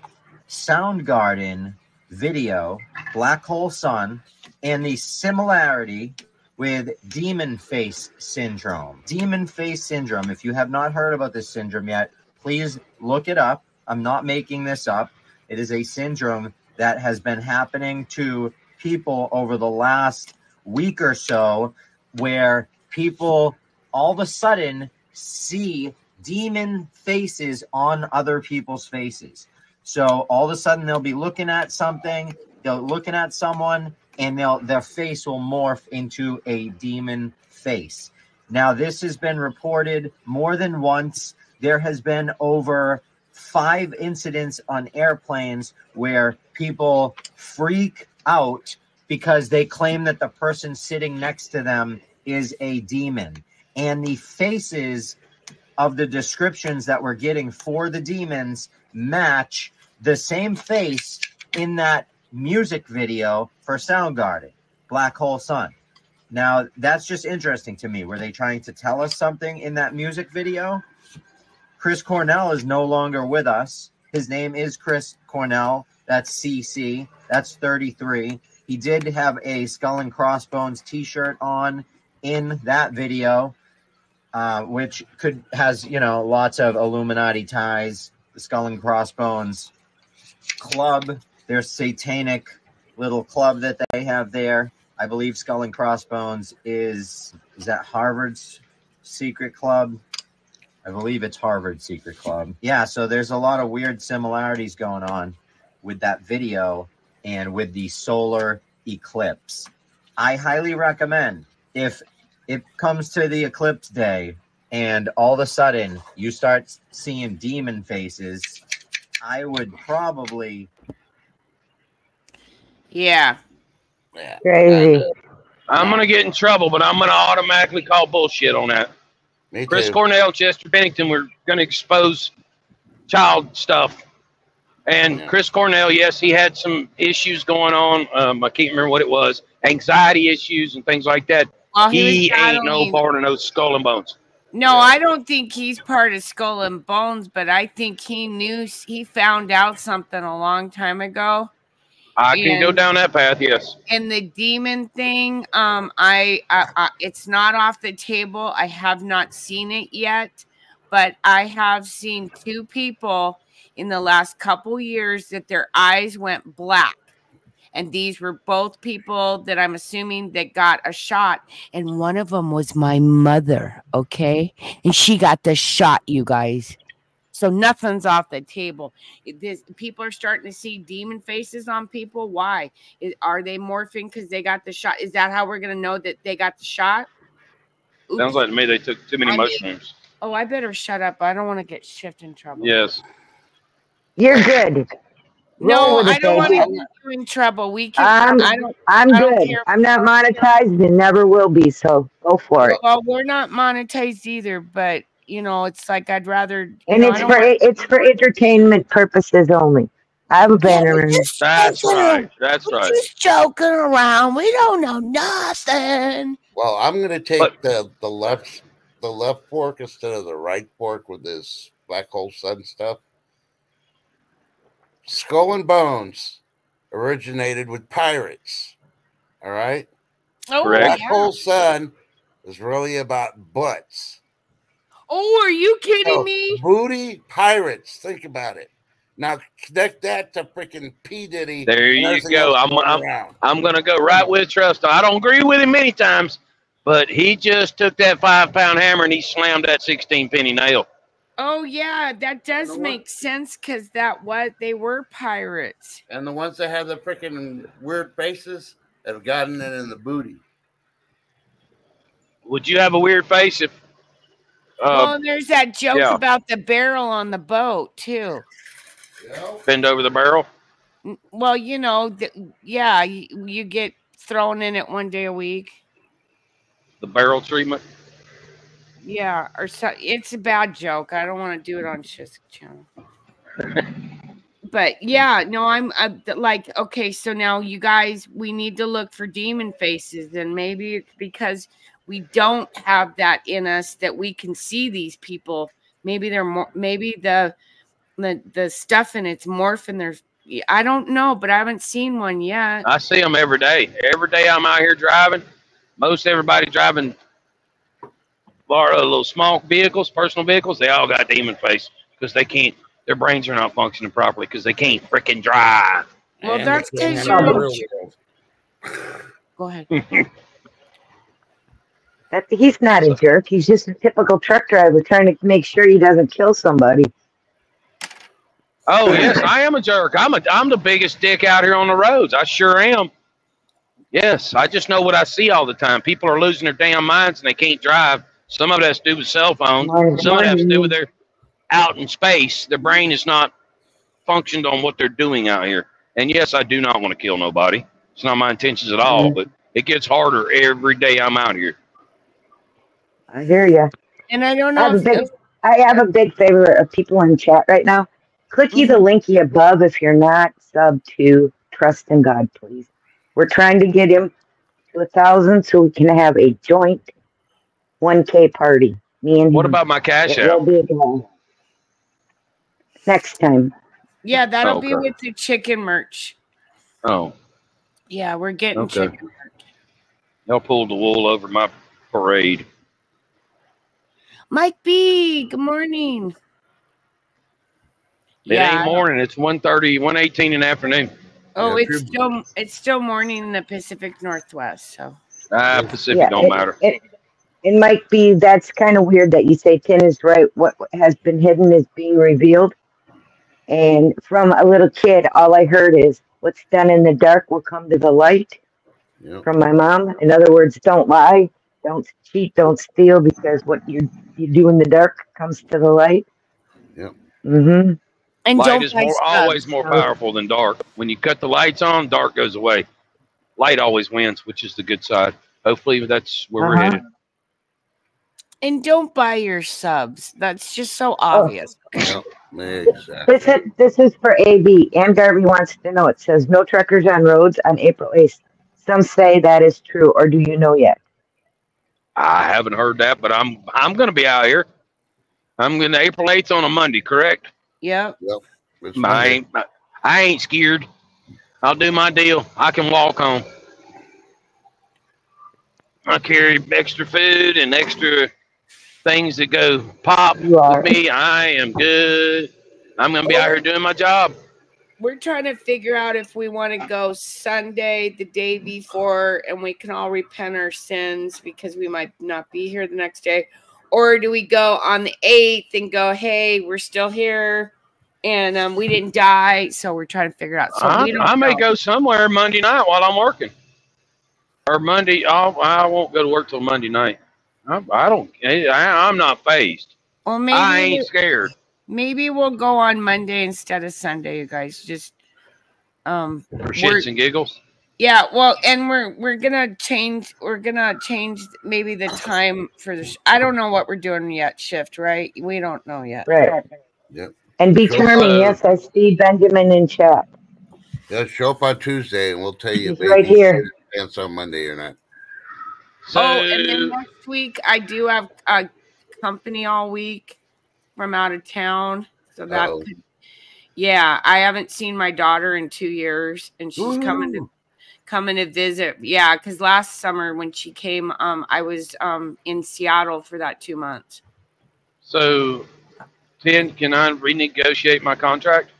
Soundgarden video, Black Hole Sun, and the similarity with demon face syndrome? Demon face syndrome, if you have not heard about this syndrome yet, please look it up. I'm not making this up. It is a syndrome that has been happening to people over the last week or so where people all of a sudden see demon faces on other people's faces. So all of a sudden they'll be looking at something, they'll looking at someone, and they'll their face will morph into a demon face. Now this has been reported more than once. There has been over five incidents on airplanes where people freak out because they claim that the person sitting next to them is a demon. And the faces of the descriptions that we're getting for the demons match the same face in that music video for Soundgarden, Black Hole Sun. Now, that's just interesting to me. Were they trying to tell us something in that music video? Chris Cornell is no longer with us. His name is Chris Cornell. That's CC. That's 33. He did have a Skull and Crossbones t-shirt on in that video, uh, which could has you know lots of Illuminati ties. The Skull and Crossbones club, their satanic little club that they have there. I believe Skull and Crossbones is is that Harvard's secret club. I believe it's Harvard Secret Club. Yeah, so there's a lot of weird similarities going on with that video and with the solar eclipse. I highly recommend if it comes to the eclipse day and all of a sudden you start seeing demon faces, I would probably Yeah. Yeah. Crazy. I'm gonna get in trouble, but I'm gonna automatically call bullshit on that. Me Chris too. Cornell, Chester Bennington, we're gonna expose child stuff. And Yeah. Chris Cornell, yes, he had some issues going on. Um, I can't remember what it was, anxiety issues and things like that. Well, he, He ain't no battling- part of no skull and bones. No, Yeah. I don't think he's part of Skull and Bones, but I think he knew he found out something a long time ago. I can go down that path, yes. And the demon thing, um, I, I, I it's not off the table. I have not seen it yet, but I have seen two people in the last couple years that their eyes went black. And these were both people that I'm assuming that got a shot. And one of them was my mother, okay? And she got the shot, you guys. So nothing's off the table. This, people are starting to see demon faces on people. Why? Is, are they morphing because they got the shot? Is that how we're going to know that they got the shot? Sounds like to me they took too many I mean- mushrooms. Oh, I better shut up. I don't want to get shift in trouble. Yes. You're good. No, I don't want to get you in trouble. We can. I'm- I don't. I'm I don't good. care. I'm not monetized and never will be. So go for it. Well, we're not monetized either, but you know, it's like I'd rather. you And know, it's for want- it's for entertainment purposes only. I have a banner in. That's right. That's We're right. just joking around. We don't know nothing. Well, I'm gonna take But- the the left the left fork instead of the right fork with this black hole sun stuff. Skull and Bones originated with pirates. All right. Oh, Correct. Black yeah. Hole Sun is really about butts. Oh, are you kidding So, me? Booty pirates. Think about it. Now connect that to freaking P Diddy. There and you go. I'm, going I'm around. I'm gonna go right with Trust. I don't agree with him many times, but he just took that five pound hammer and he slammed that sixteen penny nail. Oh yeah, that does know what? make sense because that what they were pirates. And the ones that have the freaking weird faces have gotten it in the booty. Would you have a weird face if? Uh, well, and there's that joke yeah. about the barrel on the boat too. You bend over the barrel. Well, you know, th- yeah, you, you get thrown in it one day a week. The barrel treatment. Yeah, or so it's a bad joke. I don't want to do it on Shift's channel. but yeah, no, I'm uh, like, okay, so now you guys, we need to look for demon faces, and maybe it's because we don't have that in us that we can see these people. Maybe they're more, maybe the the the stuff in it's morphing. Their, I don't know, but I haven't seen one yet. I see them every day. Every day I'm out here driving. Most everybody driving bar, little small vehicles, personal vehicles, they all got demon face because they can't. Their brains are not functioning properly because they can't freaking drive. Well, And that's they because you're. a a- real world. Go ahead. That he's not a jerk. He's just a typical truck driver trying to make sure he doesn't kill somebody. Oh yes, I am a jerk. I'm a I'm the biggest dick out here on the roads. I sure am. Yes, I just know what I see all the time. People are losing their damn minds and they can't drive. Some of it has to do with cell phones. Some of it has to do with their out in space. Their brain is not functioned on what they're doing out here. And yes, I do not want to kill nobody. It's not my intentions at all. Mhm. But it gets harder every day I'm out here. I hear you. And I don't I know have, a big, I have a big favorite of people in chat right now. Clicky the mm-hmm. linky above if you're not sub to Trust in God, please. We're trying to get him to a thousand so we can have a joint 1K party. Me and What him. about my cash It will out? be a. Next time. yeah, that'll be Okay. with the chicken merch. Oh, Yeah, we're getting Okay. chicken merch. y'all pulled the wool over my parade. Mike B, good morning. It ain't morning. It's 1.30, 1.18 in the afternoon. Oh, Yeah, it's still it's still morning in the Pacific Northwest. So Ah, Pacific don't it, matter. It, it might be that's kind of weird that you say Tin is right. What what has been hidden is being revealed. And from a little kid, all I heard is what's done in the dark will come to the light Yep. from my mom. In other words, don't lie, don't cheat, don't steal because what you you do in the dark comes to the light. Yep. Mm-hmm. and Light don't is more, always more powerful than dark. When you cut the lights on, dark goes away. Light always wins, which is the good side. Hopefully, that's where we're Uh-huh. headed. and don't buy your subs. That's just so Oh. obvious. Yep. Exactly. This is this is for AB. Ann Garvey wants to know. It says no truckers on roads on April eighth. Some say that is true, or do you know yet? I haven't heard that, but I'm I'm going to be out here. I'm going to April 8th on a Monday, correct? Yep. It's I Monday. ain't, I ain't scared. I'll do my deal. I can walk home. I carry extra food and extra things that go pop You with me. I am good. I'm going to be out here doing my job. We're trying to figure out if we want to go Sunday, the day before, and we can all repent our sins because we might not be here the next day. Or do we go on the 8th and go, hey, we're still here and um, we didn't die. So we're trying to figure it out. So I, we I may go somewhere Monday night while I'm working, or Monday. I'll, I won't go to work till Monday night. I, I don't. I, I'm not phased. Or maybe, I ain't scared. Maybe we'll go on Monday instead of Sunday, you guys. Just um For shits and giggles. Yeah, well, and we're we're gonna change. We're gonna change maybe the time for the. Sh- I don't know what we're doing yet. Shift, right? We don't know yet. Right. Yep. And be Sure. charming. Yes, I see Benjamin in chat. Yeah, show up on Tuesday and we'll tell you He's right here. dance on Monday or not. So, oh, and then next week I do have a company all week from out of town, so that. Uh-oh. Could, yeah, I haven't seen my daughter in two years, and she's coming to coming to visit. Yeah, because last summer when she came, um, I was um in Seattle for that two months. so, Ten, can I renegotiate my contract?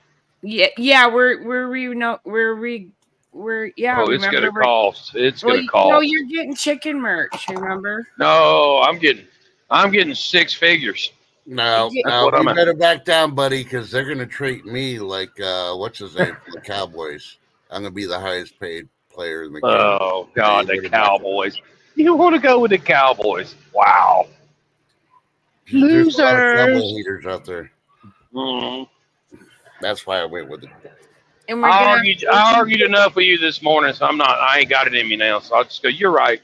Yeah, yeah, we're we're re no, we're re we're yeah. oh, it's remember gonna cost. It's Well, gonna cost. No, you're getting chicken merch. Remember? No, I'm getting, I'm getting six figures. No, Yeah. no, you I'm at. better back down, buddy, because they're gonna treat me like uh, what's his name from the Cowboys. I'm gonna be the highest paid player in the game. Oh God, the better back- Cowboys. You want to go with the Cowboys? Wow. There's a lot of Losers. trouble haters out there. Mm. That's why I went with it. And we're I gonna argued, I argued enough with you this morning, so I'm not. I ain't got it in me now. So I'll just go. You're right.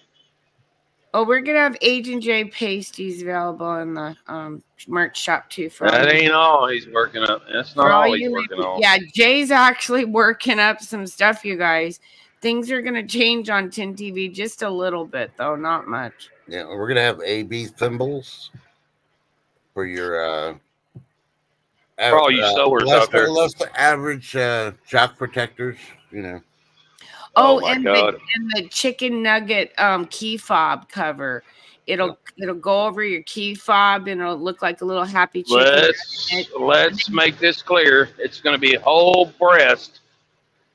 Oh, we're gonna have Agent J pasties available in the um merch shop too. For That you- ain't all he's working up. That's not for all all he's you working ladies- on. Yeah, Jay's actually working up some stuff, you guys. Things are gonna change on Tin TV just a little bit, though, not much. Yeah, we're gonna have AB thimbles for your uh For all you uh, sewers less, out there. less average uh shock protectors, you know. Oh, Oh my and God. the and the chicken nugget um key fob cover. It'll it'll go over your key fob and it'll look like a little happy chicken. Let's let's make this clear. It's going to be a whole breast,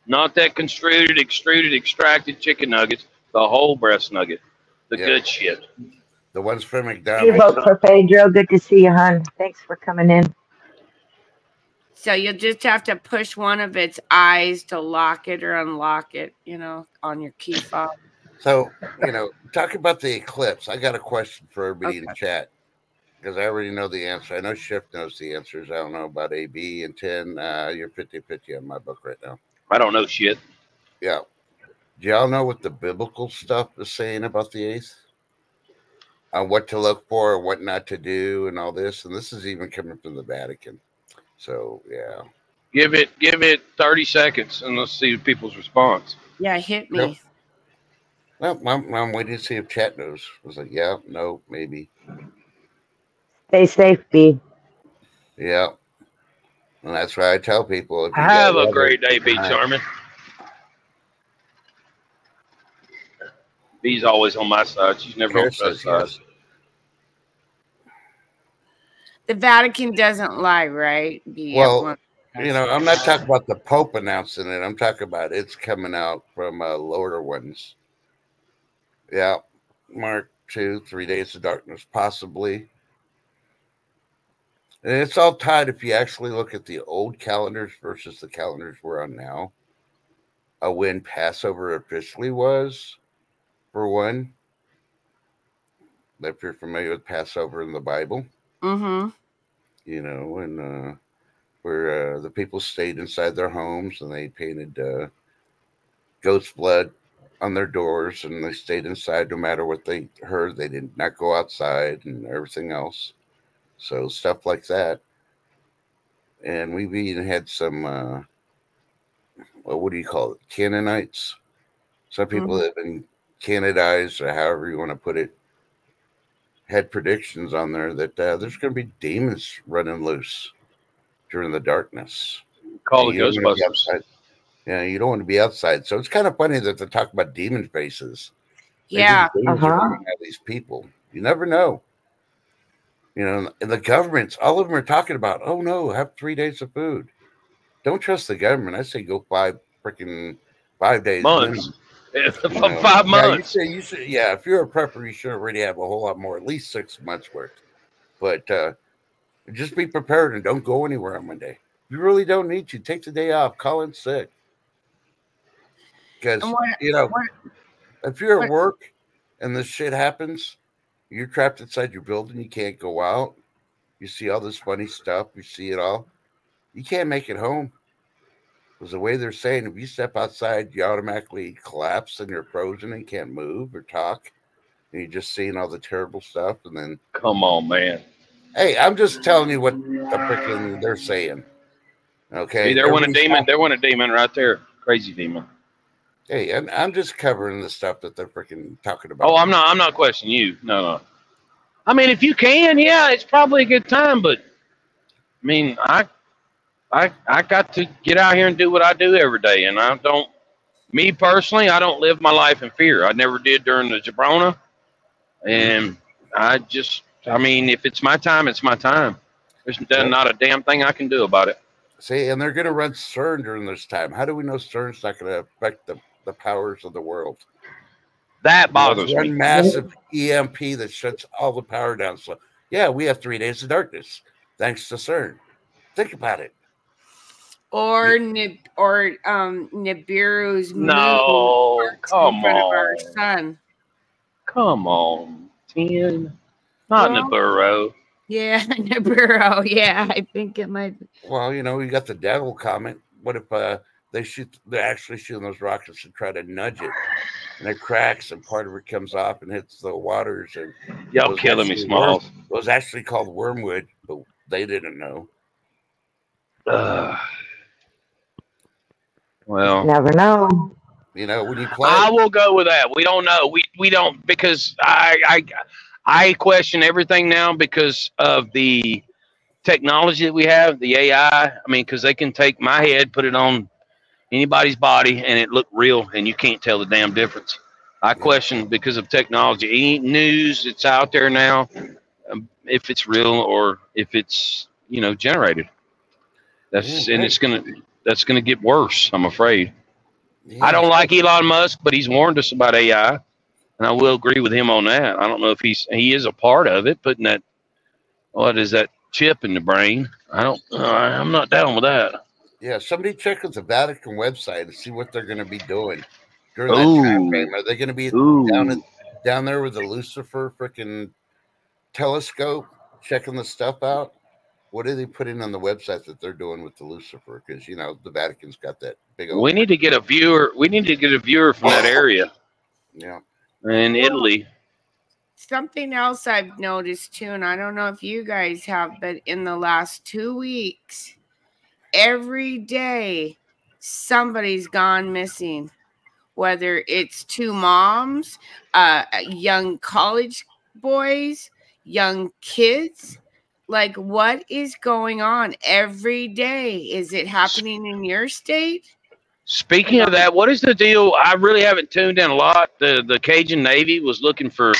not that construed, extruded, extracted chicken nuggets. The whole breast nugget, the Yeah. good shit. The ones from McDonald's. You McDonald's. vote for Pedro. Good to see you, hon. Thanks for coming in. So you'll just have to push one of its eyes to lock it or unlock it, you know, on your key fob. So, you know, talk about the eclipse. I got a question for everybody in the chat because I already know the answer. I know Shift knows the answers. I don't know about AB and 10. Uh, you're 50 50 on my book right now. I don't know shit. Yeah. Do y'all know what the biblical stuff is saying about the eighth? On what to look for, what not to do, and all this. And this is even coming from the Vatican. So, yeah. Give it give it thirty seconds and let's see people's response. Yeah, hit me. Nope. Well, I'm, I'm waiting to see if chat knows. I was like, yeah, no, maybe. Stay safe, B. Yeah. And that's why I tell people. If you Have a great day, weather- B Charmin. B's always on my side. She's never on Kara side. yes. The Vatican doesn't lie, right? The Well, You know, I'm not talking about the Pope announcing it. I'm talking about it's coming out from uh, lower ones. Yeah, Mark two, three days of darkness, possibly. And it's all tied if you actually look at the old calendars versus the calendars we're on now. Uh, when Passover officially was, for one. If you're familiar with Passover in the Bible Mhm. You know, and uh, where uh, the people stayed inside their homes and they painted uh, goat's blood on their doors and they stayed inside no matter what they heard. They did not go outside and everything else. So stuff like that. And we've even had some, uh, well, what do you call it? Canaanites. Some people that have been Canadized or however you want to put it had predictions on there that uh, there's going to be demons running loose during the darkness. Call the You don't wanna be Ghostbusters. outside. Yeah, you don't want to be outside. So it's kind of funny that they talk about demon faces. Yeah. demons Uh-huh. coming out of these people. You never know. You know, and the governments, all of them are talking about, oh no, have three days of food. Don't trust the government. I say go five freaking five days. Months. minimum. For You know, five yeah, you months. should- you should- yeah, if you're a prepper, you should already have a whole lot more, at least six months worth. But uh, just be prepared and don't go anywhere on Monday. You really don't need to. Take the day off. Call in sick. Because you know, what- if you're what- at work and this shit happens, you're trapped inside your building. You can't go out. You see all this funny stuff. You see it all. You can't make it home. Because the way they're saying, if you step outside, you automatically collapse and you're frozen and can't move or talk. And you're just seeing all the terrible stuff. And then, Come on, man. hey, I'm just telling you what the freaking they're saying. Okay. See, there went a demon. There went a demon right there. Crazy demon. Hey, I'm, I'm just covering the stuff that they're freaking talking about. Oh, I'm not. I'm not questioning you. No, no. I mean, if you can, yeah, it's probably a good time. But I mean, I, I, I got to get out here and do what I do every day, and I don't. Me personally, I don't live my life in fear. I never did during the Jabrona, and I just. I mean, if it's my time, it's my time. There's not a damn thing I can do about it. See, and they're going to run CERN during this time. How do we know CERN's not going to affect the, the powers of the world? That bothers one me. massive EMP that shuts all the power down. So, yeah, we have three days of darkness thanks to CERN. Think about it. Or Nib- or um Nibiru's moon No, parks come in front of our on. sun. Come on, ten. Not in Well- burrow. Yeah, Nibiru. Yeah, I think it might. Be. Well, you know, you got the devil comet. What if uh, they shoot. They're actually shooting those rockets to try to nudge it, and it cracks, and part of it comes off and hits the waters. And Y'all killing me, actually Smalls. worm- It was actually called wormwood, but they didn't know. Ugh. Well, Never know. You know, when you play, I will go with that. We don't know. We we don't because I I I question everything now because of the technology that we have, the AI. I mean, because they can take my head, put it on anybody's body, and it look real, and you can't tell the damn difference. I question because of technology. Any news that's out there now, um, if it's real or if it's you know generated. That's Yeah, and it's gonna that's gonna get worse. I'm afraid. yeah, I don't like Elon Musk, but he's warned us about AI, and I will agree with him on that. I don't know if he's he is a part of it, putting that what is that chip in the brain. I don't. Uh, I'm not down with that. Yeah, somebody check with the Vatican website and see what they're going to be doing during that time frame. Are they going to be Ooh, down in, down there with the Lucifer freaking telescope checking the stuff out? What are they putting on the website that they're doing with the Lucifer? Because you know the Vatican's got that big. old we need to get a viewer. We need to get a viewer from that area Yeah, in Italy. Something else I've noticed too, and I don't know if you guys have, but in the last two weeks, every day somebody's gone missing. Whether it's two moms, uh, young college boys, young kids. Like, what is going on every day? Is it happening in your state? Speaking of that, what is the deal? I really haven't tuned in a lot. The the Cajun Navy was looking for,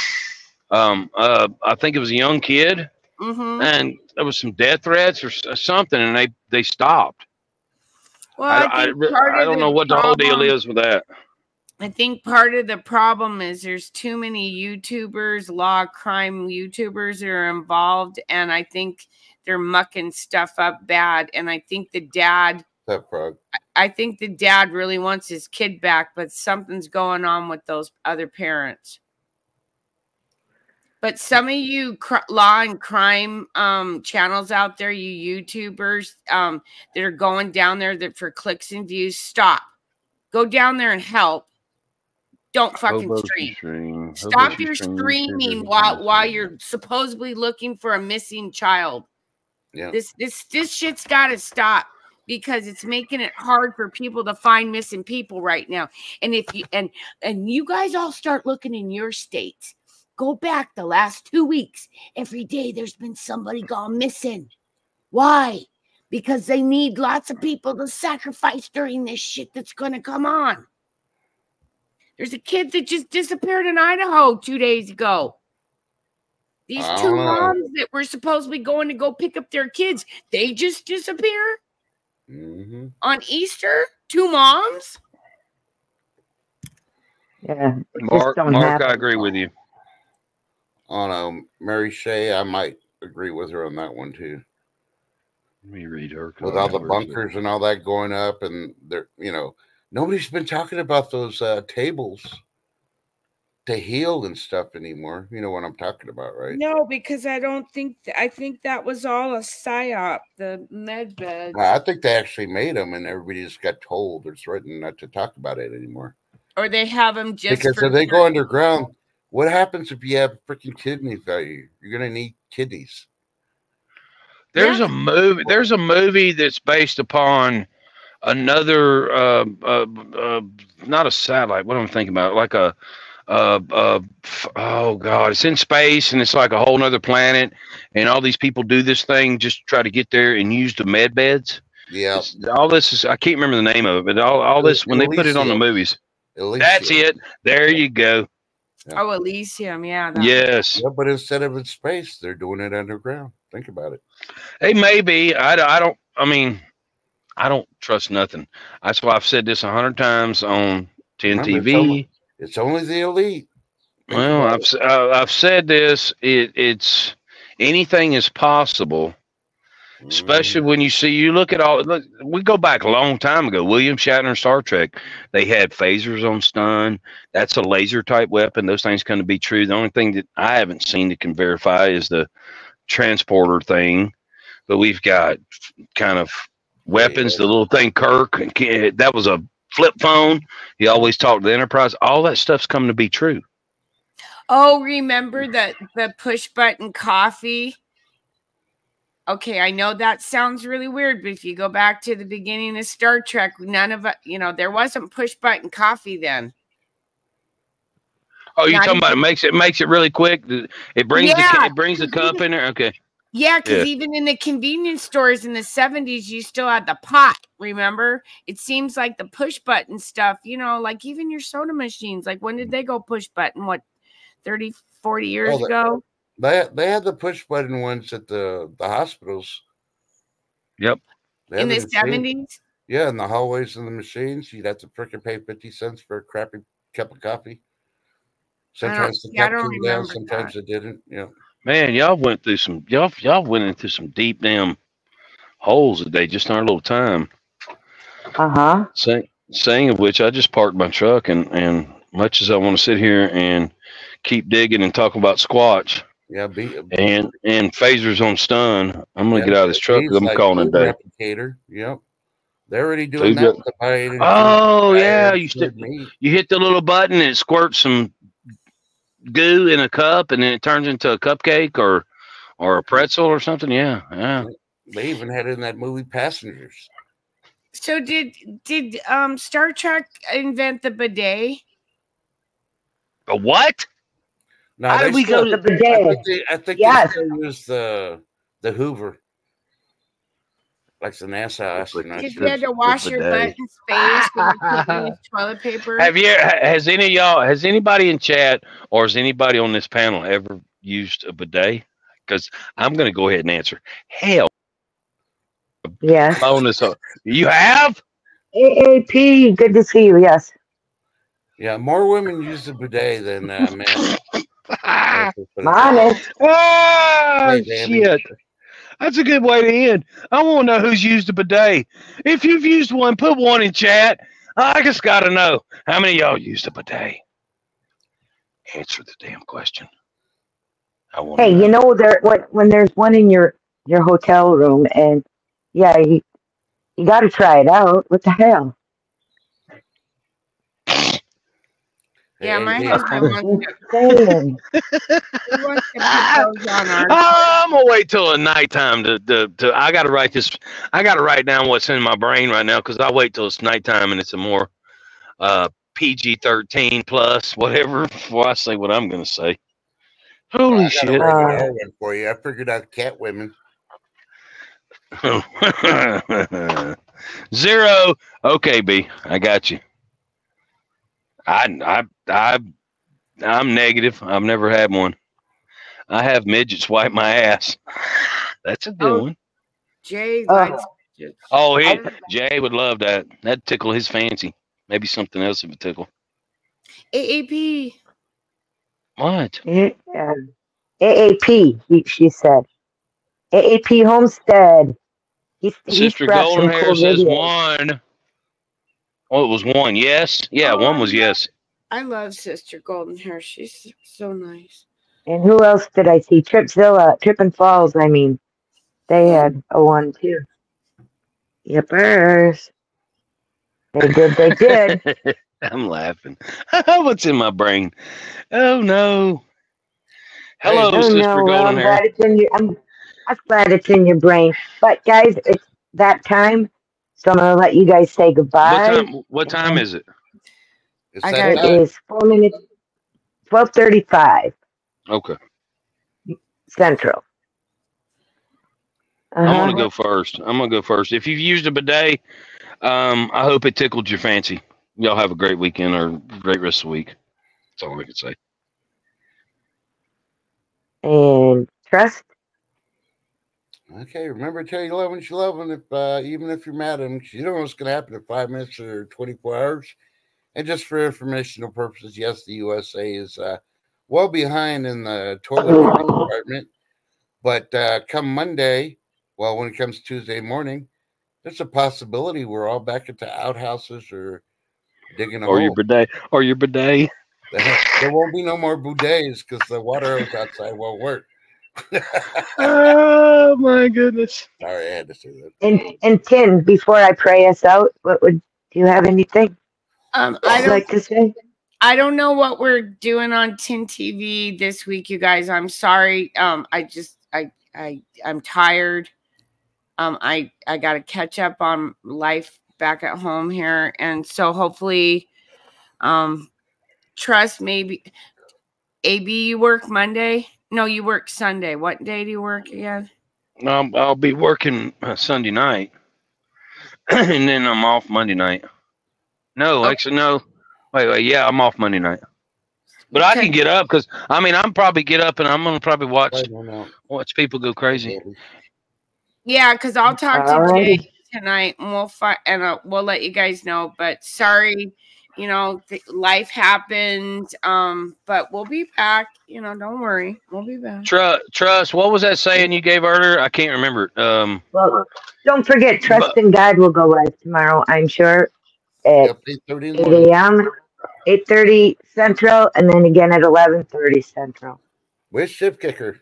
um, uh, I think it was a young kid, Mm-hmm. and there was some death threats or something, and they they stopped. Well, I, I, part I don't know what the whole deal is with that. I think part of the problem is there's too many YouTubers, law crime YouTubers that are involved, and I think they're mucking stuff up bad. And I think the dad, that frog. I think the dad really wants his kid back, but something's going on with those other parents. But some of you cr- law and crime um, channels out there, you YouTubers um, that are going down there that for clicks and views, stop. Go down there and help. Don't fucking stream. Stop your streaming while while you're supposedly looking for a missing child. Yeah. This this this shit's got to stop because it's making it hard for people to find missing people right now. And if you and and you guys all start looking in your states, go back the last 2 weeks. Every day there's been somebody gone missing. Why? Because they need lots of people to sacrifice during this shit that's going to come on. There's a kid that just disappeared in Idaho two days ago. These I two know. moms that were supposedly going to go pick up their kids, they just disappear hmm on Easter. Two moms. Yeah. Mark, Mark, happen. I agree with you. On um, Mary Shea, I might agree with her on that one too. Let me read her. With all the comment. Where is it? bunkers and all that going up, and they're you know nobody's been talking about those uh, tables to heal and stuff anymore. You know what I'm talking about, right? No, because I don't think I think that was all a psyop. The med bed, I think they actually made them, and everybody just got told or threatened not to talk about it anymore. or they have them just because for if they go underground, what happens if you have freaking kidney failure? You're gonna need kidneys. There's Yeah. a movie. There's a movie that's based upon another, uh, uh, uh, not a satellite. What am I thinking about? Like a, uh, uh, f- oh god, it's in space and it's like a whole nother planet, and all these people do this thing just to try to get there and use the med beds. Yeah, It's- all this is I can't remember the name of it, but all, all this when they put it on the Elysium. movies. Elysium. That's it. There you go. Oh, Elysium, yeah. that- Yes. Yeah, but instead of in space, they're doing it underground. Think about it. It may be. I, d- I don't. I mean, I don't trust nothing. That's why I've said this a hundred times on 10 Remember, it's TV. only- It's only the elite. Well, I've uh, I've said this. It, it's anything is possible, especially when you see you look at all. Look, we go back a long time ago. William Shatner, Star Trek. They had phasers on stun. That's a laser type weapon. Those things come to be true. The only thing that I haven't seen that can verify is the transporter thing. But we've got kind of weapons, the little thing Kirk, and that was a flip phone. He always talked to the Enterprise. All that stuff's coming to be true. Oh, remember the the push button coffee? Okay, I know that sounds really weird, but if you go back to the beginning of Star Trek, none of you know, there wasn't push button coffee then. Oh, you Not talking about it makes it makes it really quick? It brings Yeah. ca- it brings the cup in there. Okay. Yeah, because Yeah. even in the convenience stores in the 70s, you still had the pot, remember? It seems like the push button stuff, you know, like even your soda machines, like when did they go push button? What, 30, 40 years Oh, the- ago? They they had the push button ones at the the hospitals. Yep. They In the had machine- 70s? Yeah, in the hallways and the machines, you'd have to frickin' pay fifty cents for a crappy cup of coffee. Sometimes the yeah, I cup came down, remember sometimes it didn't. Yeah. Man, y'all went through some y'all y'all went into some deep damn holes today just in our little time. Uh huh. Saying saying of which, I just parked my truck and and much as I want to sit here and keep digging and talk about Squatch Yeah, be, and and phasers on stun, I'm gonna yeah, get out of this truck. 'cause I'm like calling it a food day. replicator. Yep. They're already doing Food that rep- with the bite and Oh yeah, you good stick meat. you hit the little button and it squirts some goo in a cup and then it turns into a cupcake or or a pretzel or something. Yeah, yeah. They even had it in that movie Passengers. So did did um Star Trek invent the bidet? A what? No, How they did we still- go The to I bidet. think they, I think Yes. they still use the the Hoover, like the NASA astronauts. Because you had to wash your butt bidet. in space and you couldn't toilet paper. Have you? Has any of y'all? Has anybody in chat or has anybody on this panel ever used a bidet? Because I'm going to go ahead and answer. Hell, Yes. phone this up. You have? AAP. Good to see you. Yes. Yeah, more women use the bidet than uh, men. ah, Let's just put it that way. Honest. Hey, shit. That's a good way to end. I want to know who's used a bidet. If you've used one, put one in chat. I just got to know how many of y'all used a bidet. Answer the damn question. I want. Hey, you know there when when there's one in your your hotel room, and yeah, you you got to try it out. What the hell? Yeah, Hey, my hey, husband wants to, wants to put those on our I'm gonna wait till the nighttime to, to, to I gotta write this I gotta write down what's in my brain right now because I wait till it's nighttime and it's a more uh PG thirteen plus whatever before I say what I'm gonna say. Holy I got shit. Uh, one for you. I figured out cat women. Zero. Okay, B. I got you. I I I I'm negative. I've never had one. I have midgets wipe my ass. That's a good Oh. one. Jay Uh, likes it. Oh, he Jay would love that. That'd tickle his fancy. Maybe something else would tickle. AAP. What? Yeah. AAP. He, she said. AAP Homestead. He's, he's Sister brought Golden Hair cool says videos. one. Oh, it was one. Yes. Yeah, Oh, one was oh, yes. I love Sister Golden Hair. She's so nice. And who else did I see? Tripzilla, Trip and Falls. I mean, they oh. had a one too. Yippers. They did. They did. I'm laughing. What's in my brain? Oh no. Hello, oh Sister no! Well, Golden I'm Hair. glad it's in your. I'm, I'm glad it's in your brain. But guys, it's that time, so I'm gonna let you guys say What goodbye. time? What time is it? It's I got It time. is four minutes, twelve thirty-five Okay, Central. I'm Uh-huh. gonna go first. I'm gonna go first. If you've used a bidet, um, I hope it tickled your fancy. Y'all have a great weekend or great rest of the week. That's all I can say. And trust. Okay, remember tell you love when you love them. If uh, even if you're mad at them, you don't know what's going to happen in five minutes or 24 hours. And just for informational purposes, yes, the USA is uh, well behind in the toilet department. But uh, come Monday, well, when it comes Tuesday morning, there's a possibility we're all back into outhouses or digging a Or your hole. bidet. Or your bidet. there won't be no more bidets because the water outside won't work. Oh my goodness. Sorry, I had to say that. And and Tin, before I pray us out, what would do you have anything Um, I you'd don't like to say? I don't know what we're doing on Tin TV this week, you guys. I'm sorry. Um, I just I I I'm tired. Um, I I got to catch up on life back at home here, and so hopefully, um, trust maybe. AB, you work Monday? No, you work Sunday. What day do you work again? Um, I'll be working uh, Sunday night, and then I'm off Monday night. No, Oh. actually, no. Wait, wait. Yeah, I'm off Monday night. But I can get up because I mean I'm probably get up and I'm gonna probably watch Wait, no, no. watch people go crazy. Yeah, because I'll talk to Alrighty. Jay tonight, and we'll fi- and uh, we'll let you guys know. But sorry, you know, th- life happened. Um, but we'll be back. You know, don't worry, we'll be back. Trust, trust. What was that saying you gave earlier? I can't remember. Um, Well, don't forget, Trust in God will go live tomorrow, I'm sure, at Yep, 8:30 8 morning. a.m., 8.30 Central, and then again at 11.30 Central. With Shift Kicker.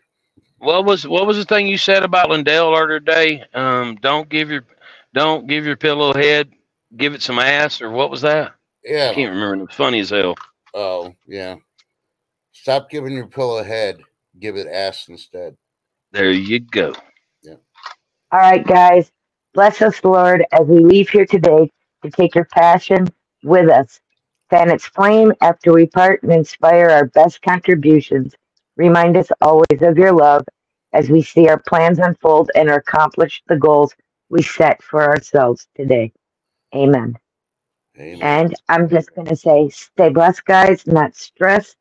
what was what was the thing you said about Lindell earlier today? Um, don't give your don't give your pillow head, give it some ass, or what was that? I can't remember. It was funny as hell. Oh, yeah. Stop giving your pillow head. Give it ass instead. There you go. Yeah. All right, guys. Bless us, Lord, as we leave here today to take your passion with us. Fan its flame after we part and inspire our best contributions. Remind us always of your love as we see our plans unfold and accomplish the goals we set for ourselves today. Amen. Amen. And I'm just going to say, stay blessed, guys, not stressed.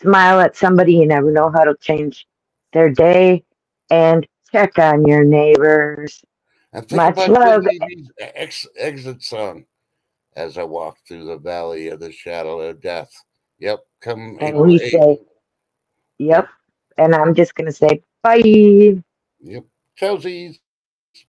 Smile at somebody. You never know how to change their day. And check on your neighbors. And think Much about love. Ex- exit song as I walk through the valley of the shadow of death. Yep, come And we 8th. say, yep. And I'm just going to say, bye. Yep, Chelsea's.